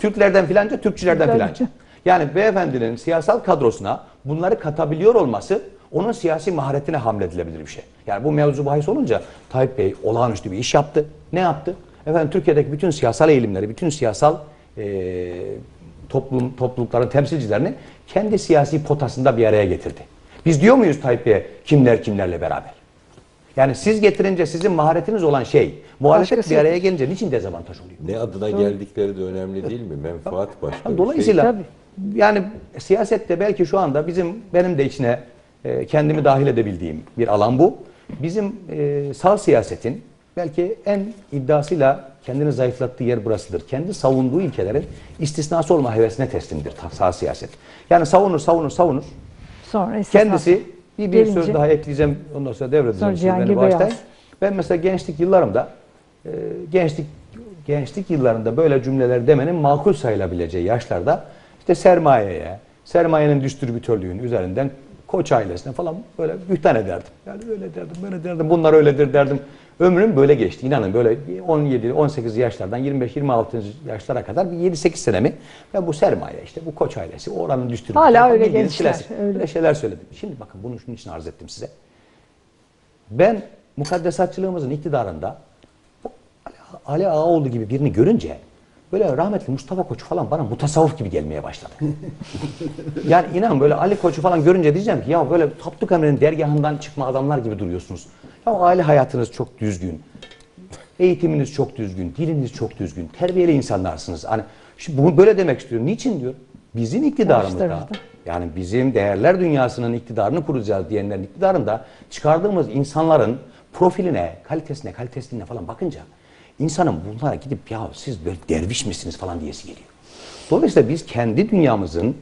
Türklerden filanca, Türkçülerden filanca. Yani beyefendinin siyasal kadrosuna bunları katabiliyor olması onun siyasi maharetine hamledilebilir bir şey. Yani bu mevzu bahis olunca Tayyip Bey olağanüstü bir iş yaptı. Ne yaptı? Efendim Türkiye'deki bütün siyasal eğilimleri, bütün siyasal eee toplum toplulukların temsilcilerini kendi siyasi potasında bir araya getirdi. Biz diyor muyuz Tayyip Bey'e kimler kimlerle beraber? Yani siz getirince sizin maharetiniz olan şey, muhalefet Başkası bir araya gelince niçin dezavantaj oluyor? Ne adına geldikleri de önemli değil mi? Menfaat başka bir şey. Dolayısıyla Tabii. yani siyasette belki şu anda bizim benim de içine e, kendimi dahil edebildiğim bir alan bu. Bizim e, sağ siyasetin belki en iddiasıyla kendini zayıflattığı yer burasıdır. Kendi savunduğu ilkelerin istisnası olma hevesine teslimdir sağ siyaset. Yani savunur, savunur, savunur. Sonra istisna. Kendisi bir, bir söz daha ekleyeceğim ondan sonra devredeceğim. Sonra Cihangir. Ben mesela gençlik yıllarımda e, gençlik gençlik yıllarında böyle cümleler demenin makul sayılabileceği yaşlarda işte sermayeye, sermayenin distribütörlüğünün üzerinden koç ailesine falan böyle bühtan ederdim. Yani öyle derdim, böyle derdim, bunlar öyledir derdim. Ömrüm böyle geçti. İnanın böyle 17, 18 yaşlardan 25, 26 yaşlara kadar bir 7-8 senemi ben bu sermaye işte bu koç ailesi, oranın distribütörü. Hala falan öyle gençler, öyle. Böyle şeyler söyledim. Şimdi bakın bunu şunun için arz ettim size. Ben mukaddesatçılığımızın iktidarında Ali Ağaoğlu gibi birini görünce böyle rahmetli Mustafa Koç falan bana mutasavvuf gibi gelmeye başladı. yani inan böyle Ali Koç'u falan görünce diyeceğim ki ya böyle Tapduk Emre'nin dergahından çıkma adamlar gibi duruyorsunuz. Ya aile hayatınız çok düzgün. Eğitiminiz çok düzgün, diliniz çok düzgün, terbiyeli insanlarsınız. Hani şu, bunu böyle demek istiyorum. Niçin diyor? Bizim iktidarımızda, yani bizim değerler dünyasının iktidarını kuracağız diyenlerin iktidarında çıkardığımız insanların profiline, kalitesine, kalitesine falan bakınca insanın bunlara gidip ya siz böyle derviş misiniz falan diyesi geliyor. Dolayısıyla biz kendi dünyamızın,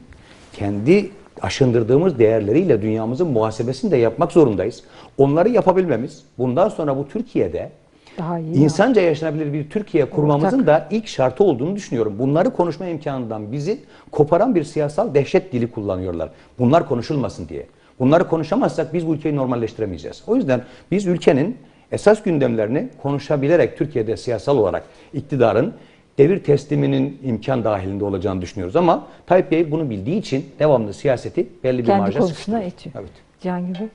kendi aşındırdığımız değerleriyle dünyamızın muhasebesini de yapmak zorundayız. Onları yapabilmemiz, bundan sonra bu Türkiye'de Daha iyi insanca yaşanabilir bir Türkiye kurmamızın Ortak. da ilk şartı olduğunu düşünüyorum. Bunları konuşma imkanından bizi koparan bir siyasal dehşet dili kullanıyorlar. Bunlar konuşulmasın diye. Bunları konuşamazsak biz bu ülkeyi normalleştiremeyeceğiz. O yüzden biz ülkenin esas gündemlerini konuşabilerek Türkiye'de siyasal olarak iktidarın devir tesliminin imkan dahilinde olacağını düşünüyoruz. Ama Tayyip Bey bunu bildiği için devamlı siyaseti belli bir Kendi marja konusuna itiyor. Evet. Cihangir Bey.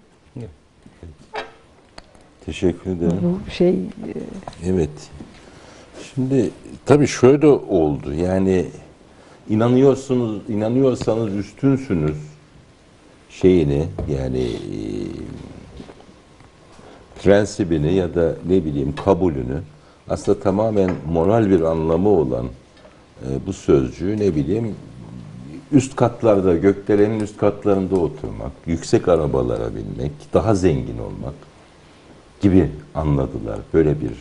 Teşekkür ederim. Bu şey e, Evet. Şimdi tabii şöyle oldu. Yani inanıyorsunuz, inanıyorsanız üstünsünüz şeyini yani e, prensibini ya da ne bileyim kabulünü aslında tamamen moral bir anlamı olan e, bu sözcüğü ne bileyim üst katlarda, gökdelenin üst katlarında oturmak, yüksek arabalara binmek, daha zengin olmak gibi anladılar. Böyle bir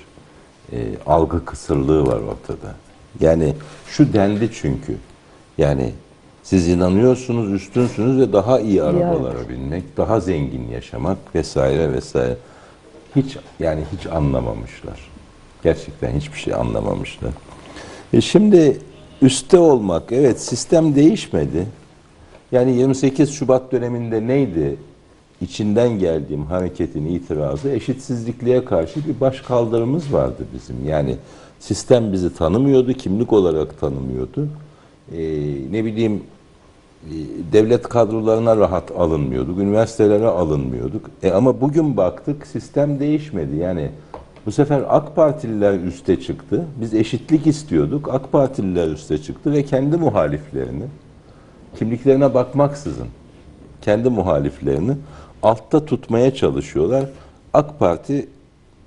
e, algı kısırlığı var ortada. Yani şu dendi çünkü. Yani siz inanıyorsunuz, üstünsünüz ve daha iyi arabalara binmek, daha zengin yaşamak vesaire vesaire. Hiç yani hiç anlamamışlar. Gerçekten hiçbir şey anlamamışlar. E şimdi üstte olmak, evet sistem değişmedi. Yani 28 Şubat döneminde neydi? İçinden geldiğim hareketin itirazı eşitsizlikliğe karşı bir baş kaldırımız vardı bizim. Yani sistem bizi tanımıyordu, kimlik olarak tanımıyordu. Ee, ne bileyim e, devlet kadrolarına rahat alınmıyorduk, üniversitelere alınmıyorduk. E ama bugün baktık sistem değişmedi. Yani bu sefer AK Partililer üste çıktı. Biz eşitlik istiyorduk. AK Partililer üste çıktı ve kendi muhaliflerini kimliklerine bakmaksızın kendi muhaliflerini altta tutmaya çalışıyorlar. AK Parti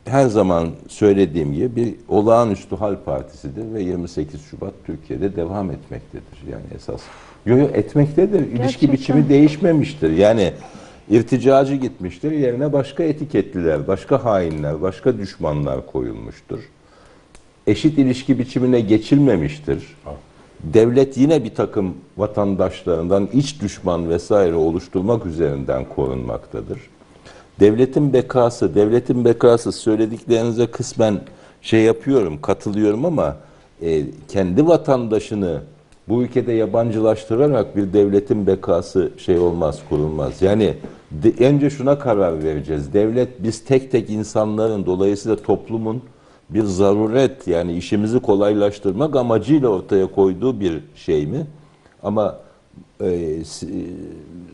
her zaman söylediğim gibi bir olağanüstü hal partisidir ve 28 Şubat Türkiye'de devam etmektedir. Yani esas yo, yo, etmektedir. İlişki Gerçekten. biçimi değişmemiştir. Yani irticacı gitmiştir. Yerine başka etiketliler, başka hainler, başka düşmanlar koyulmuştur. Eşit ilişki biçimine geçilmemiştir. Devlet yine bir takım vatandaşlarından iç düşman vesaire oluşturmak üzerinden korunmaktadır. Devletin bekası, devletin bekası söylediklerinize kısmen şey yapıyorum, katılıyorum ama e, kendi vatandaşını bu ülkede yabancılaştırarak bir devletin bekası şey olmaz, kurulmaz. Yani de, önce şuna karar vereceğiz. Devlet biz tek tek insanların dolayısıyla toplumun bir zaruret yani işimizi kolaylaştırmak amacıyla ortaya koyduğu bir şey mi? Ama e,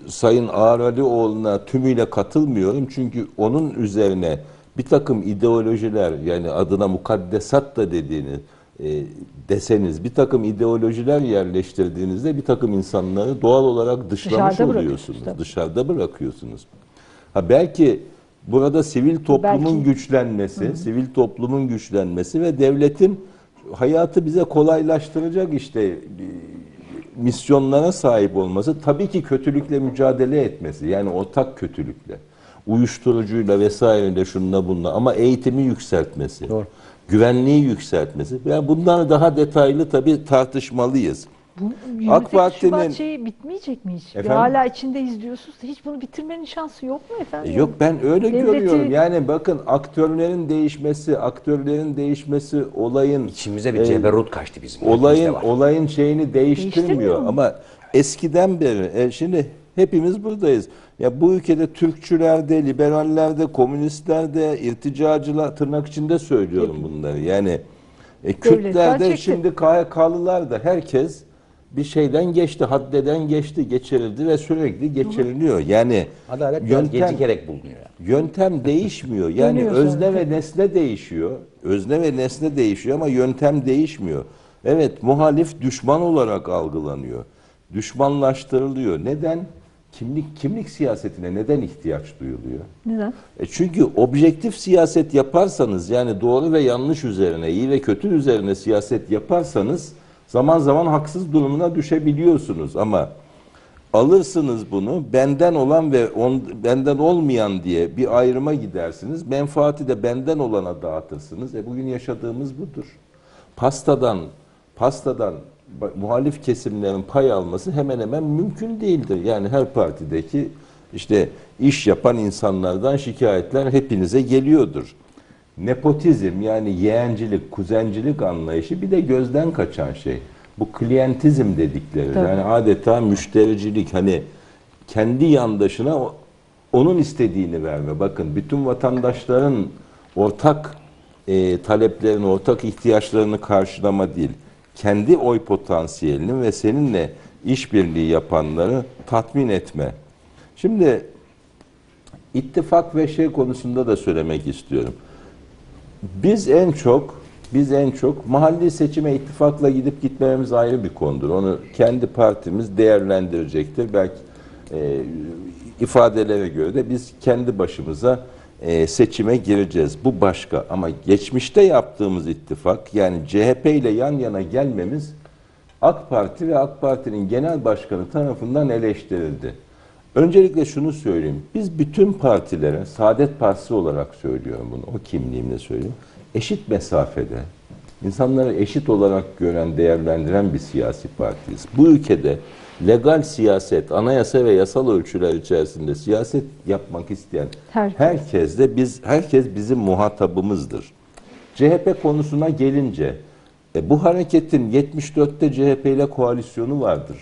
Sayın Ağar Alioğlu'na tümüyle katılmıyorum. Çünkü onun üzerine bir takım ideolojiler yani adına mukaddesat da dediğini e, deseniz bir takım ideolojiler yerleştirdiğinizde bir takım insanları doğal olarak dışlamış Dışarıda oluyorsunuz. bırakıyorsunuz. Dışarıda bırakıyorsunuz. Ha belki burada sivil toplumun Belki- güçlenmesi, sivil toplumun güçlenmesi ve devletin hayatı bize kolaylaştıracak işte e, misyonlara sahip olması, tabii ki kötülükle mücadele etmesi. Yani ortak kötülükle, uyuşturucuyla vesaireyle şununla bununla ama eğitimi yükseltmesi. Doğru. Güvenliği yükseltmesi. Yani bunları daha detaylı tabii tartışmalıyız. Bu AK 28 Parti'nin- Şubat şeyi bitmeyecek mi hiç? Efendim? Hala içindeyiz diyorsunuz. Hiç bunu bitirmenin şansı yok mu efendim? E Yok ben öyle Devleti- görüyorum. Yani bakın aktörlerin değişmesi, aktörlerin değişmesi olayın İçimize bir e, ceberut kaçtı bizim. olayın olayın şeyini Değiştirmiyor değiştirmiyor mu? ama eskiden beri e, şimdi hepimiz buradayız. Ya bu ülkede Türkçülerde, liberallerde, komünistlerde, irticacılar tırnak içinde söylüyorum bunları. Yani e, Kürtlerde şimdi KHK'lılar da herkes bir şeyden geçti, haddeden geçti, geçirildi ve sürekli geçiriliyor. Yani Adalet yöntem gecikerek bulunuyor. yöntem değişmiyor. Yani özne ve nesne değişiyor. Özne ve nesne değişiyor ama yöntem değişmiyor. Evet muhalif düşman olarak algılanıyor. Düşmanlaştırılıyor. Neden? Kimlik kimlik siyasetine neden ihtiyaç duyuluyor? Neden? E çünkü objektif siyaset yaparsanız yani doğru ve yanlış üzerine, iyi ve kötü üzerine siyaset yaparsanız zaman zaman haksız durumuna düşebiliyorsunuz ama alırsınız bunu benden olan ve on, benden olmayan diye bir ayrıma gidersiniz. Menfaati de benden olana dağıtırsınız. E bugün yaşadığımız budur. Pastadan pastadan muhalif kesimlerin pay alması hemen hemen mümkün değildir. Yani her partideki işte iş yapan insanlardan şikayetler hepinize geliyordur. Nepotizm yani yeğencilik, kuzencilik anlayışı bir de gözden kaçan şey. Bu klientizm dedikleri Tabii. yani adeta müştericilik hani kendi yandaşına onun istediğini verme. Bakın bütün vatandaşların ortak e, taleplerini, ortak ihtiyaçlarını karşılama değil. Kendi oy potansiyelini ve seninle işbirliği yapanları tatmin etme. Şimdi ittifak ve şey konusunda da söylemek istiyorum. Biz en çok biz en çok mahalli seçime ittifakla gidip gitmememiz ayrı bir konudur. Onu kendi partimiz değerlendirecektir. Belki e, ifadelere göre de biz kendi başımıza e, seçime gireceğiz. Bu başka ama geçmişte yaptığımız ittifak yani CHP ile yan yana gelmemiz AK Parti ve AK Parti'nin genel başkanı tarafından eleştirildi. Öncelikle şunu söyleyeyim. Biz bütün partilere, Saadet Partisi olarak söylüyorum bunu, o kimliğimle söylüyorum. Eşit mesafede, insanları eşit olarak gören, değerlendiren bir siyasi partiyiz. Bu ülkede legal siyaset, anayasa ve yasal ölçüler içerisinde siyaset yapmak isteyen Herkes. herkes de biz, herkes bizim muhatabımızdır. CHP konusuna gelince, e, bu hareketin 74'te CHP ile koalisyonu vardır.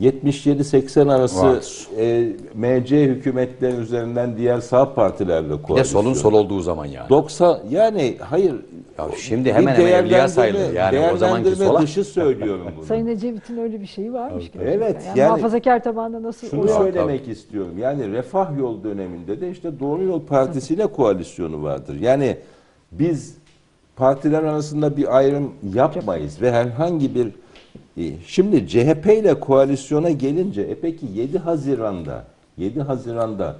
77-80 arası Var. e, MC hükümetleri üzerinden diğer sağ partilerle Bir de koalisyon. solun sol olduğu zaman yani. 90 yani hayır. Ya şimdi bir hemen hemen evliya sayılır yani o zamanki sola. dışı söylüyorum bunu. Sayın Ecevit'in öyle bir şeyi varmış gerçekten. Evet, Yani, yani- muhafazakar tabanda nasıl Şunu aldı? söylemek istiyorum. Yani Refah Yol döneminde de işte Doğru Yol Partisi ile koalisyonu vardır. Yani biz partiler arasında bir ayrım yapmayız ve herhangi bir şimdi CHP ile koalisyona gelince e peki 7 Haziran'da 7 Haziran'da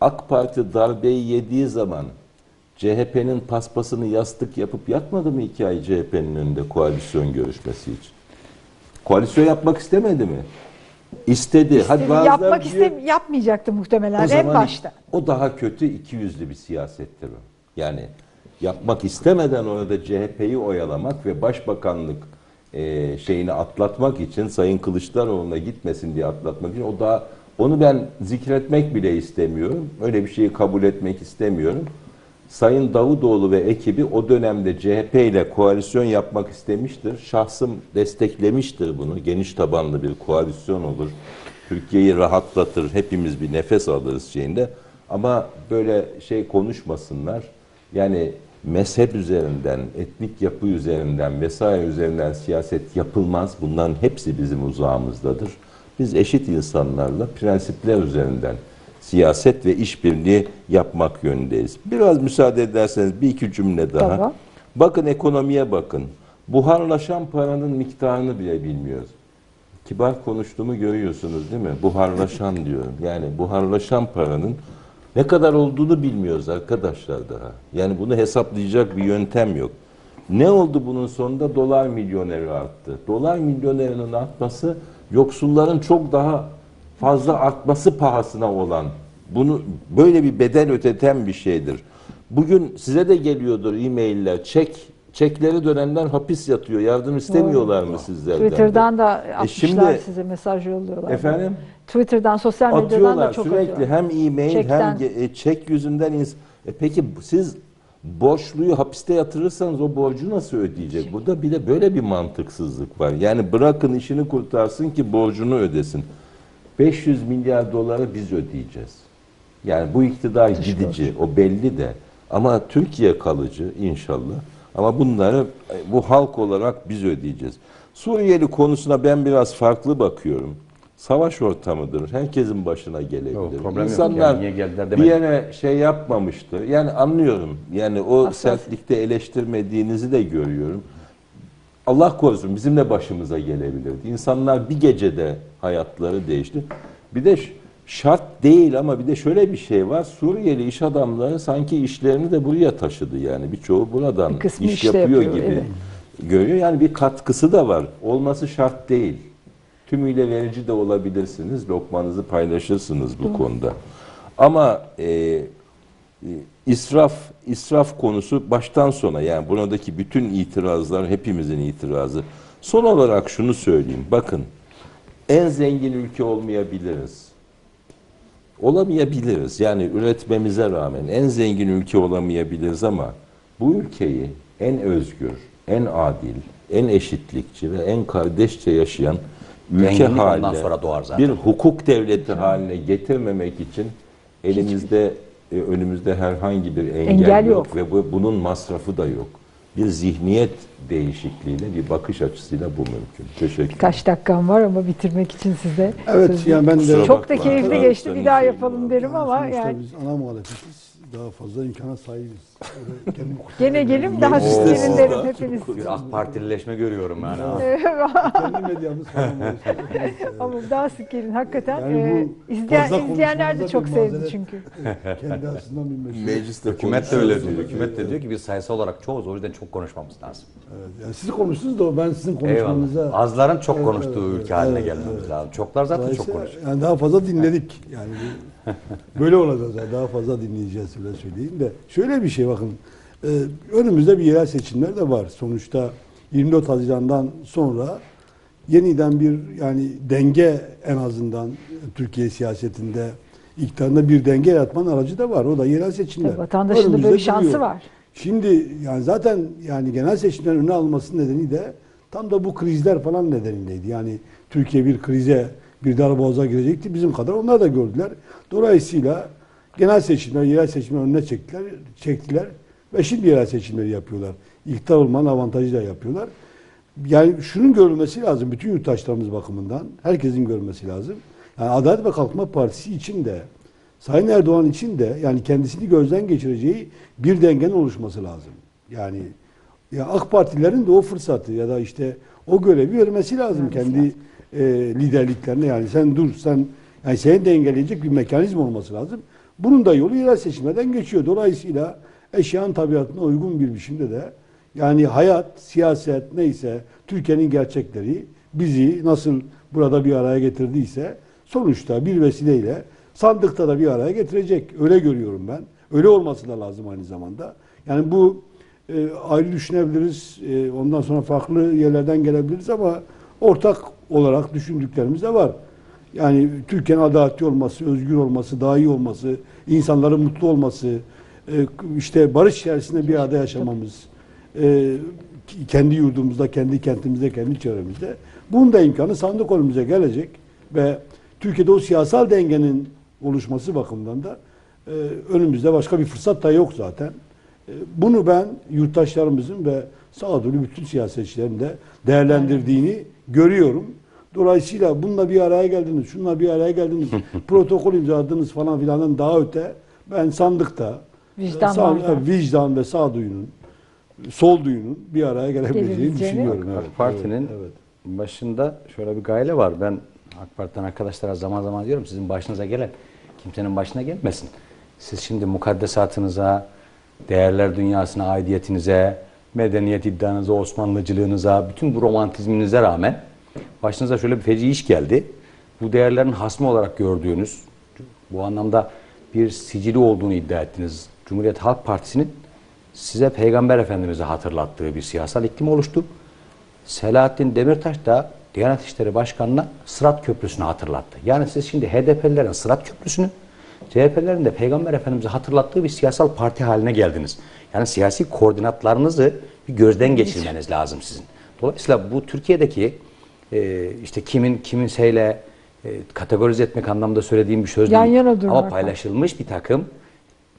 AK Parti darbeyi yediği zaman CHP'nin paspasını yastık yapıp yatmadı mı iki ay CHP'nin önünde koalisyon görüşmesi için? Koalisyon yapmak istemedi mi? İstedi. Hadi İstedi, bazıları yapmak diyor- istem yapmayacaktı muhtemelen o en başta. O daha kötü iki yüzlü bir siyasettir o. Yani yapmak istemeden orada CHP'yi oyalamak ve başbakanlık e, şeyini atlatmak için Sayın Kılıçdaroğlu'na gitmesin diye atlatmak için o daha onu ben zikretmek bile istemiyorum. Öyle bir şeyi kabul etmek istemiyorum. Sayın Davutoğlu ve ekibi o dönemde CHP ile koalisyon yapmak istemiştir. Şahsım desteklemiştir bunu. Geniş tabanlı bir koalisyon olur. Türkiye'yi rahatlatır. Hepimiz bir nefes alırız şeyinde. Ama böyle şey konuşmasınlar. Yani mezhep üzerinden, etnik yapı üzerinden vesaire üzerinden siyaset yapılmaz. Bunların hepsi bizim uzağımızdadır. Biz eşit insanlarla prensipler üzerinden siyaset ve işbirliği yapmak yönündeyiz. Biraz müsaade ederseniz bir iki cümle daha. Tamam. Bakın ekonomiye bakın. Buharlaşan paranın miktarını bile bilmiyoruz. Kibar konuştuğumu görüyorsunuz değil mi? Buharlaşan diyorum. Yani buharlaşan paranın Ne kadar olduğunu bilmiyoruz arkadaşlar daha. Yani bunu hesaplayacak bir yöntem yok. Ne oldu bunun sonunda? Dolar milyoneri arttı. Dolar milyonerinin artması yoksulların çok daha fazla artması pahasına olan bunu böyle bir bedel ödeten bir şeydir. Bugün size de geliyordur e-mailler. Çek çekleri dönenler hapis yatıyor. Yardım istemiyorlar mı sizlerden? de? Twitter'dan da atmışlar şimdi- size mesaj yolluyorlar. Efendim? Twitter'dan, sosyal medyadan da atıyorlar çok sürekli atıyorlar. hem e-mail Çekten. hem e, çek yüzünden ins- e peki siz borçluyu hapiste yatırırsanız o borcu nasıl ödeyecek? Burada bile böyle bir mantıksızlık var. Yani bırakın işini kurtarsın ki borcunu ödesin. 500 milyar doları biz ödeyeceğiz. Yani bu iktidar gidici, o belli de. Ama Türkiye kalıcı inşallah. Ama bunları bu halk olarak biz ödeyeceğiz. Suriyeli konusuna ben biraz farklı bakıyorum. Savaş ortamıdır. Herkesin başına gelebilir. Yok, problem yok. İnsanlar Yani niye geldiler bir yere şey yapmamıştı. Yani anlıyorum. Yani o Hassas. sertlikte eleştirmediğinizi de görüyorum. Allah korusun bizim de başımıza gelebilirdi. İnsanlar bir gecede hayatları değişti. Bir de ş- şart değil ama bir de şöyle bir şey var. Suriyeli iş adamları sanki işlerini de buraya taşıdı yani. Birçoğu buradan Bir iş işte yapıyor, yapıyor, gibi evet. görüyor. Yani bir katkısı da var. Olması şart değil. Tümüyle verici de olabilirsiniz. Lokmanızı paylaşırsınız bu konuda. Ama e, e, israf israf konusu baştan sona yani buradaki bütün itirazlar hepimizin itirazı. Son olarak şunu söyleyeyim. Bakın en zengin ülke olmayabiliriz. Olamayabiliriz. Yani üretmemize rağmen en zengin ülke olamayabiliriz ama bu ülkeyi en özgür, en adil, en eşitlikçi ve en kardeşçe yaşayan ülke Zenginlik haline, sonra doğar zaten. bir hukuk devleti haline getirmemek için elimizde e, önümüzde herhangi bir engel, Engel yok. yok. ve bu, bunun masrafı da yok. Bir zihniyet değişikliğiyle, bir bakış açısıyla bu mümkün. Teşekkür ederim. Birkaç dakikam var ama bitirmek için size. Evet sözü- yani ben de Kusura Çok da keyifli geçti. Bir daha yapalım derim ama yani biz ana muhalefetiz. Daha fazla imkana sahibiz. Gene gelin daha daha derim hepiniz. Bir AK Partilileşme görüyorum yani. kendi medyamız falan var. Ama daha sık gelin hakikaten. Yani e, bu izleyen, izleyenler de çok sevdi mazeret. çünkü. kendi açısından bir meşhur. Mecliste Hükümet de öyle diyor. Hükümet de diyor ki biz sayısal olarak çoğuz o yüzden çok konuşmamız lazım. Evet, yani siz konuştunuz da ben sizin Eyvallah. konuşmanıza Azların çok konuştuğu evet, ülke haline evet, gelmemiz evet. lazım. Çoklar zaten çok konuşuyor. Yani daha fazla dinledik. Yani böyle olacak zaten. Daha fazla dinleyeceğiz öyle söyleyeyim de. Şöyle bir şey bakın. Ee, önümüzde bir yerel seçimler de var. Sonuçta 24 Haziran'dan sonra yeniden bir yani denge en azından Türkiye siyasetinde iktidarında bir denge yaratmanın aracı da var. O da yerel seçimler. Tabii vatandaşın da böyle bir şansı duruyor. var. Şimdi yani zaten yani genel seçimlerin önüne alması nedeni de tam da bu krizler falan nedeniyleydi. Yani Türkiye bir krize, bir darboğaza girecekti. Bizim kadar onlar da gördüler. Dolayısıyla genel seçimler, yerel seçimler önüne çektiler, çektiler ve şimdi yerel seçimleri yapıyorlar. İktidar olmanın avantajı da yapıyorlar. Yani şunun görülmesi lazım bütün yurttaşlarımız bakımından. Herkesin görmesi lazım. Yani Adalet ve Kalkınma Partisi için de Sayın Erdoğan için de yani kendisini gözden geçireceği bir dengenin oluşması lazım. Yani ya AK Partilerin de o fırsatı ya da işte o görevi vermesi lazım Vermesi kendi e, liderliklerine. Yani sen dur sen yani seni dengeleyecek bir mekanizma olması lazım. Bunun da yolu yerel seçimlerden geçiyor. Dolayısıyla eşyanın tabiatına uygun bir biçimde de yani hayat, siyaset neyse Türkiye'nin gerçekleri bizi nasıl burada bir araya getirdiyse sonuçta bir vesileyle sandıkta da bir araya getirecek. Öyle görüyorum ben. Öyle olması da lazım aynı zamanda. Yani bu e, ayrı düşünebiliriz. E, ondan sonra farklı yerlerden gelebiliriz ama ortak olarak düşündüklerimiz de var. Yani Türkiye'nin adaletli olması, özgür olması, daha iyi olması, insanların mutlu olması, e, işte barış içerisinde bir arada yaşamamız, e, kendi yurdumuzda, kendi kentimizde, kendi çevremizde. Bunun da imkanı sandık önümüze gelecek ve Türkiye'de o siyasal dengenin oluşması bakımından da e, önümüzde başka bir fırsat da yok zaten. Bunu ben yurttaşlarımızın ve sağduyulu bütün siyasetçilerin de değerlendirdiğini görüyorum. Dolayısıyla bununla bir araya geldiniz, şununla bir araya geldiniz, protokol imzaladınız falan filandan daha öte ben sandıkta Vicdan sağ- var da. vicdan ve sağduyunun, sol duyunun bir araya gelebileceğini düşünüyorum. AK Evet, Parti'nin evet, evet. başında şöyle bir gayle var. Ben AK Parti'den arkadaşlara zaman zaman diyorum sizin başınıza gelen kimsenin başına gelmesin. Siz şimdi mukaddesatınıza, değerler dünyasına aidiyetinize, medeniyet iddianıza, Osmanlıcılığınıza, bütün bu romantizminize rağmen başınıza şöyle bir feci iş geldi. Bu değerlerin hasmı olarak gördüğünüz, bu anlamda bir sicili olduğunu iddia ettiniz. Cumhuriyet Halk Partisi'nin size Peygamber Efendimiz'i hatırlattığı bir siyasal iklim oluştu. Selahattin Demirtaş da Diyanet İşleri Başkanı'na Sırat Köprüsü'nü hatırlattı. Yani siz şimdi HDP'lilerin Sırat Köprüsü'nü, CHP'lerin de Peygamber Efendimiz'i hatırlattığı bir siyasal parti haline geldiniz. Yani siyasi koordinatlarınızı bir gözden geçirmeniz lazım sizin. Dolayısıyla bu Türkiye'deki e, işte kimin kiminseyle e, kategorize etmek anlamda söylediğim bir söz Yan değil. yana Ama var. paylaşılmış bir takım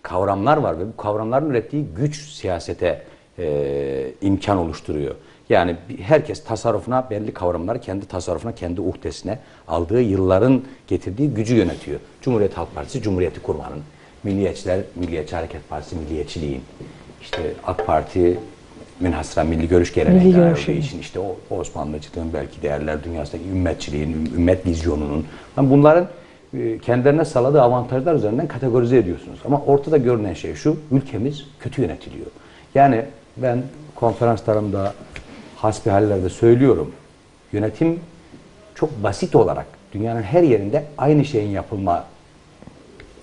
kavramlar var ve bu kavramların ürettiği güç siyasete e, imkan oluşturuyor. Yani herkes tasarrufuna belli kavramları kendi tasarrufuna, kendi uhdesine aldığı yılların getirdiği gücü yönetiyor. Cumhuriyet Halk Partisi Cumhuriyeti kurmanın, Milliyetçiler Milliyetçi Hareket Partisi milliyetçiliğin, işte AK Parti münhasıra milli görüş geleneği Milli dayalı görüşü. için işte o Osmanlıcılığın belki değerler dünyasındaki ümmetçiliğin, üm- ümmet vizyonunun yani bunların e, kendilerine sağladığı avantajlar üzerinden kategorize ediyorsunuz. Ama ortada görünen şey şu, ülkemiz kötü yönetiliyor. Yani ben konferanslarımda, hasbihallerde söylüyorum, yönetim çok basit olarak dünyanın her yerinde aynı şeyin yapılma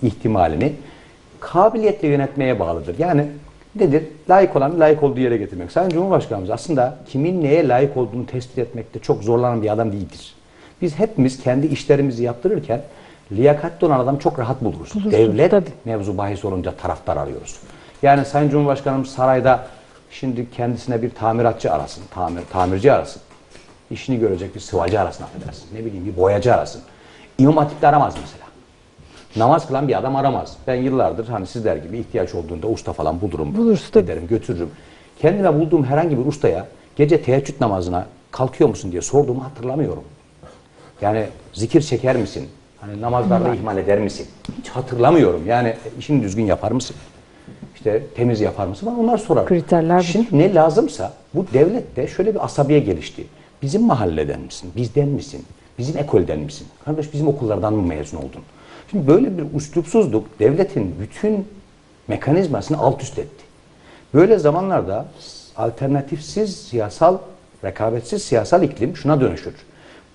ihtimalini kabiliyetle yönetmeye bağlıdır. Yani nedir? Layık olanı layık olduğu yere getirmek. Sayın Cumhurbaşkanımız aslında kimin neye layık olduğunu tespit etmekte çok zorlanan bir adam değildir. Biz hepimiz kendi işlerimizi yaptırırken liyakatli olan adam çok rahat buluruz. Bulursunuz, Devlet tabii. mevzu bahis olunca taraftar arıyoruz. Yani Sayın Cumhurbaşkanımız sarayda şimdi kendisine bir tamiratçı arasın, tamir, tamirci arasın. İşini görecek bir sıvacı arasın affedersin. Ne bileyim bir boyacı arasın. İmam Hatip'te aramaz mesela. Namaz kılan bir adam aramaz. Ben yıllardır hani sizler gibi ihtiyaç olduğunda usta falan bulurum. Bulursun. Giderim götürürüm. Kendime bulduğum herhangi bir ustaya gece teheccüd namazına kalkıyor musun diye sorduğumu hatırlamıyorum. Yani zikir çeker misin? Hani namazlarda ihmal eder misin? Hiç hatırlamıyorum. Yani işini düzgün yapar mısın? İşte temiz yapar mısın? Bana onlar sorar. Kriterler bu. Şimdi ne lazımsa bu devlette şöyle bir asabiye gelişti. Bizim mahalleden misin? Bizden misin? Bizim ekolden misin? Kardeş bizim okullardan mı mezun oldun? Şimdi böyle bir üslupsuzluk devletin bütün mekanizmasını alt üst etti. Böyle zamanlarda alternatifsiz siyasal, rekabetsiz siyasal iklim şuna dönüşür.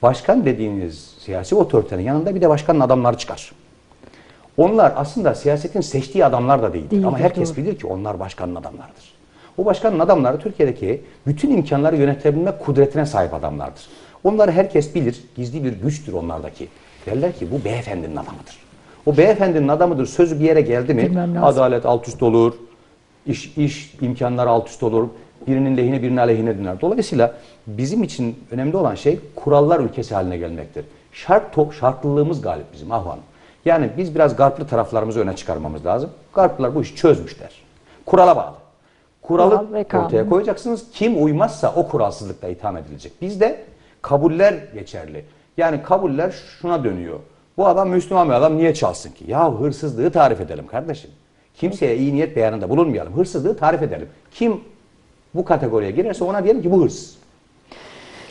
Başkan dediğiniz siyasi otoritenin yanında bir de başkanın adamları çıkar. Onlar aslında siyasetin seçtiği adamlar da değildir. Değildir, Ama herkes doğru. bilir ki onlar başkanın adamlarıdır. O başkanın adamları Türkiye'deki bütün imkanları yönetebilme kudretine sahip adamlardır. Onları herkes bilir. Gizli bir güçtür onlardaki. Derler ki bu beyefendinin adamıdır. O beyefendinin adamıdır sözü bir yere geldi mi adalet alt üst olur. iş, iş imkanları alt üst olur. Birinin lehine birinin aleyhine döner. Dolayısıyla bizim için önemli olan şey kurallar ülkesi haline gelmektir. Şart top, şartlılığımız galip bizim ahvanım. Yani biz biraz garplı taraflarımızı öne çıkarmamız lazım. Garplılar bu işi çözmüşler. Kurala bağlı. Kuralı Kural ortaya koyacaksınız. Kim uymazsa o kuralsızlıkla itham edilecek. Bizde kabuller geçerli. Yani kabuller şuna dönüyor. Bu adam Müslüman bir adam niye çalsın ki? Ya hırsızlığı tarif edelim kardeşim. Kimseye iyi niyet beyanında bulunmayalım. Hırsızlığı tarif edelim. Kim bu kategoriye girerse ona diyelim ki bu hırsız.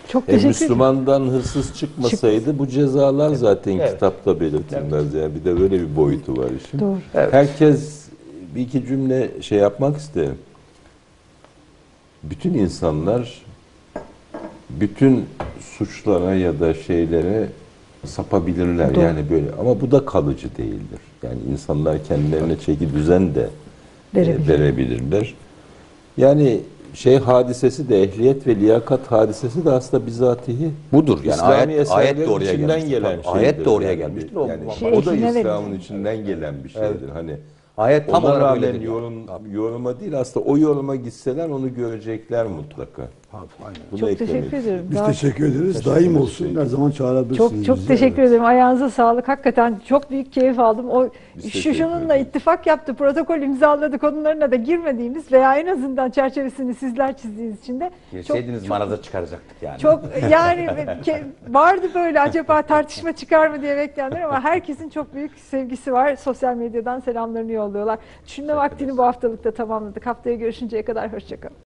Çok E, teşekkür ederim. Müslümandan hırsız çıkmasaydı bu cezalar zaten Evet. kitapta belirtilmez. Yani bir de böyle bir boyutu var işin. Doğru. Evet. Herkes bir iki cümle şey yapmak isterim. Bütün insanlar bütün suçlara ya da şeylere sapabilirler Doğru. yani böyle ama bu da kalıcı değildir. Yani insanlar kendilerine çeki düzen de e, Verebilir. verebilirler. Yani şey hadisesi de ehliyet ve liyakat hadisesi de aslında bizatihi Budur. Yani İslami ayet- ayet de oraya içinden gelmiştir. gelen Tabii, ayet şeydir de oraya yani. gelmiştir. O- Yani Şey, o da ekline İslam'ın içinden gelen bir şeydir. Hani Ayet tam olarak öyle rağmen yorum, yoruma değil aslında o yoruma gitseler onu görecekler mutlaka. Bunu Çok eklemek teşekkür ederim. Biz Daha- teşekkür ederiz. Daim olsun. Her zaman çağırabilirsiniz Çok çok bizi. teşekkür Evet. ederim. Ayağınıza sağlık. Hakikaten çok büyük keyif aldım. O Biz şu teşekkür şununla ederiz. ittifak yaptı, protokol imzaladı konularına da girmediğimiz veya en azından çerçevesini sizler çizdiğiniz için de çok Girseydiniz manada çıkaracaktık yani. çok yani ke- vardı böyle acaba tartışma çıkar mı diye bekleyenler ama herkesin çok büyük sevgisi var. Sosyal medyadan selamlarını yolluyorlar. Düşünme vaktini bu haftalıkta tamamladık. Haftaya görüşünceye kadar hoşçakalın.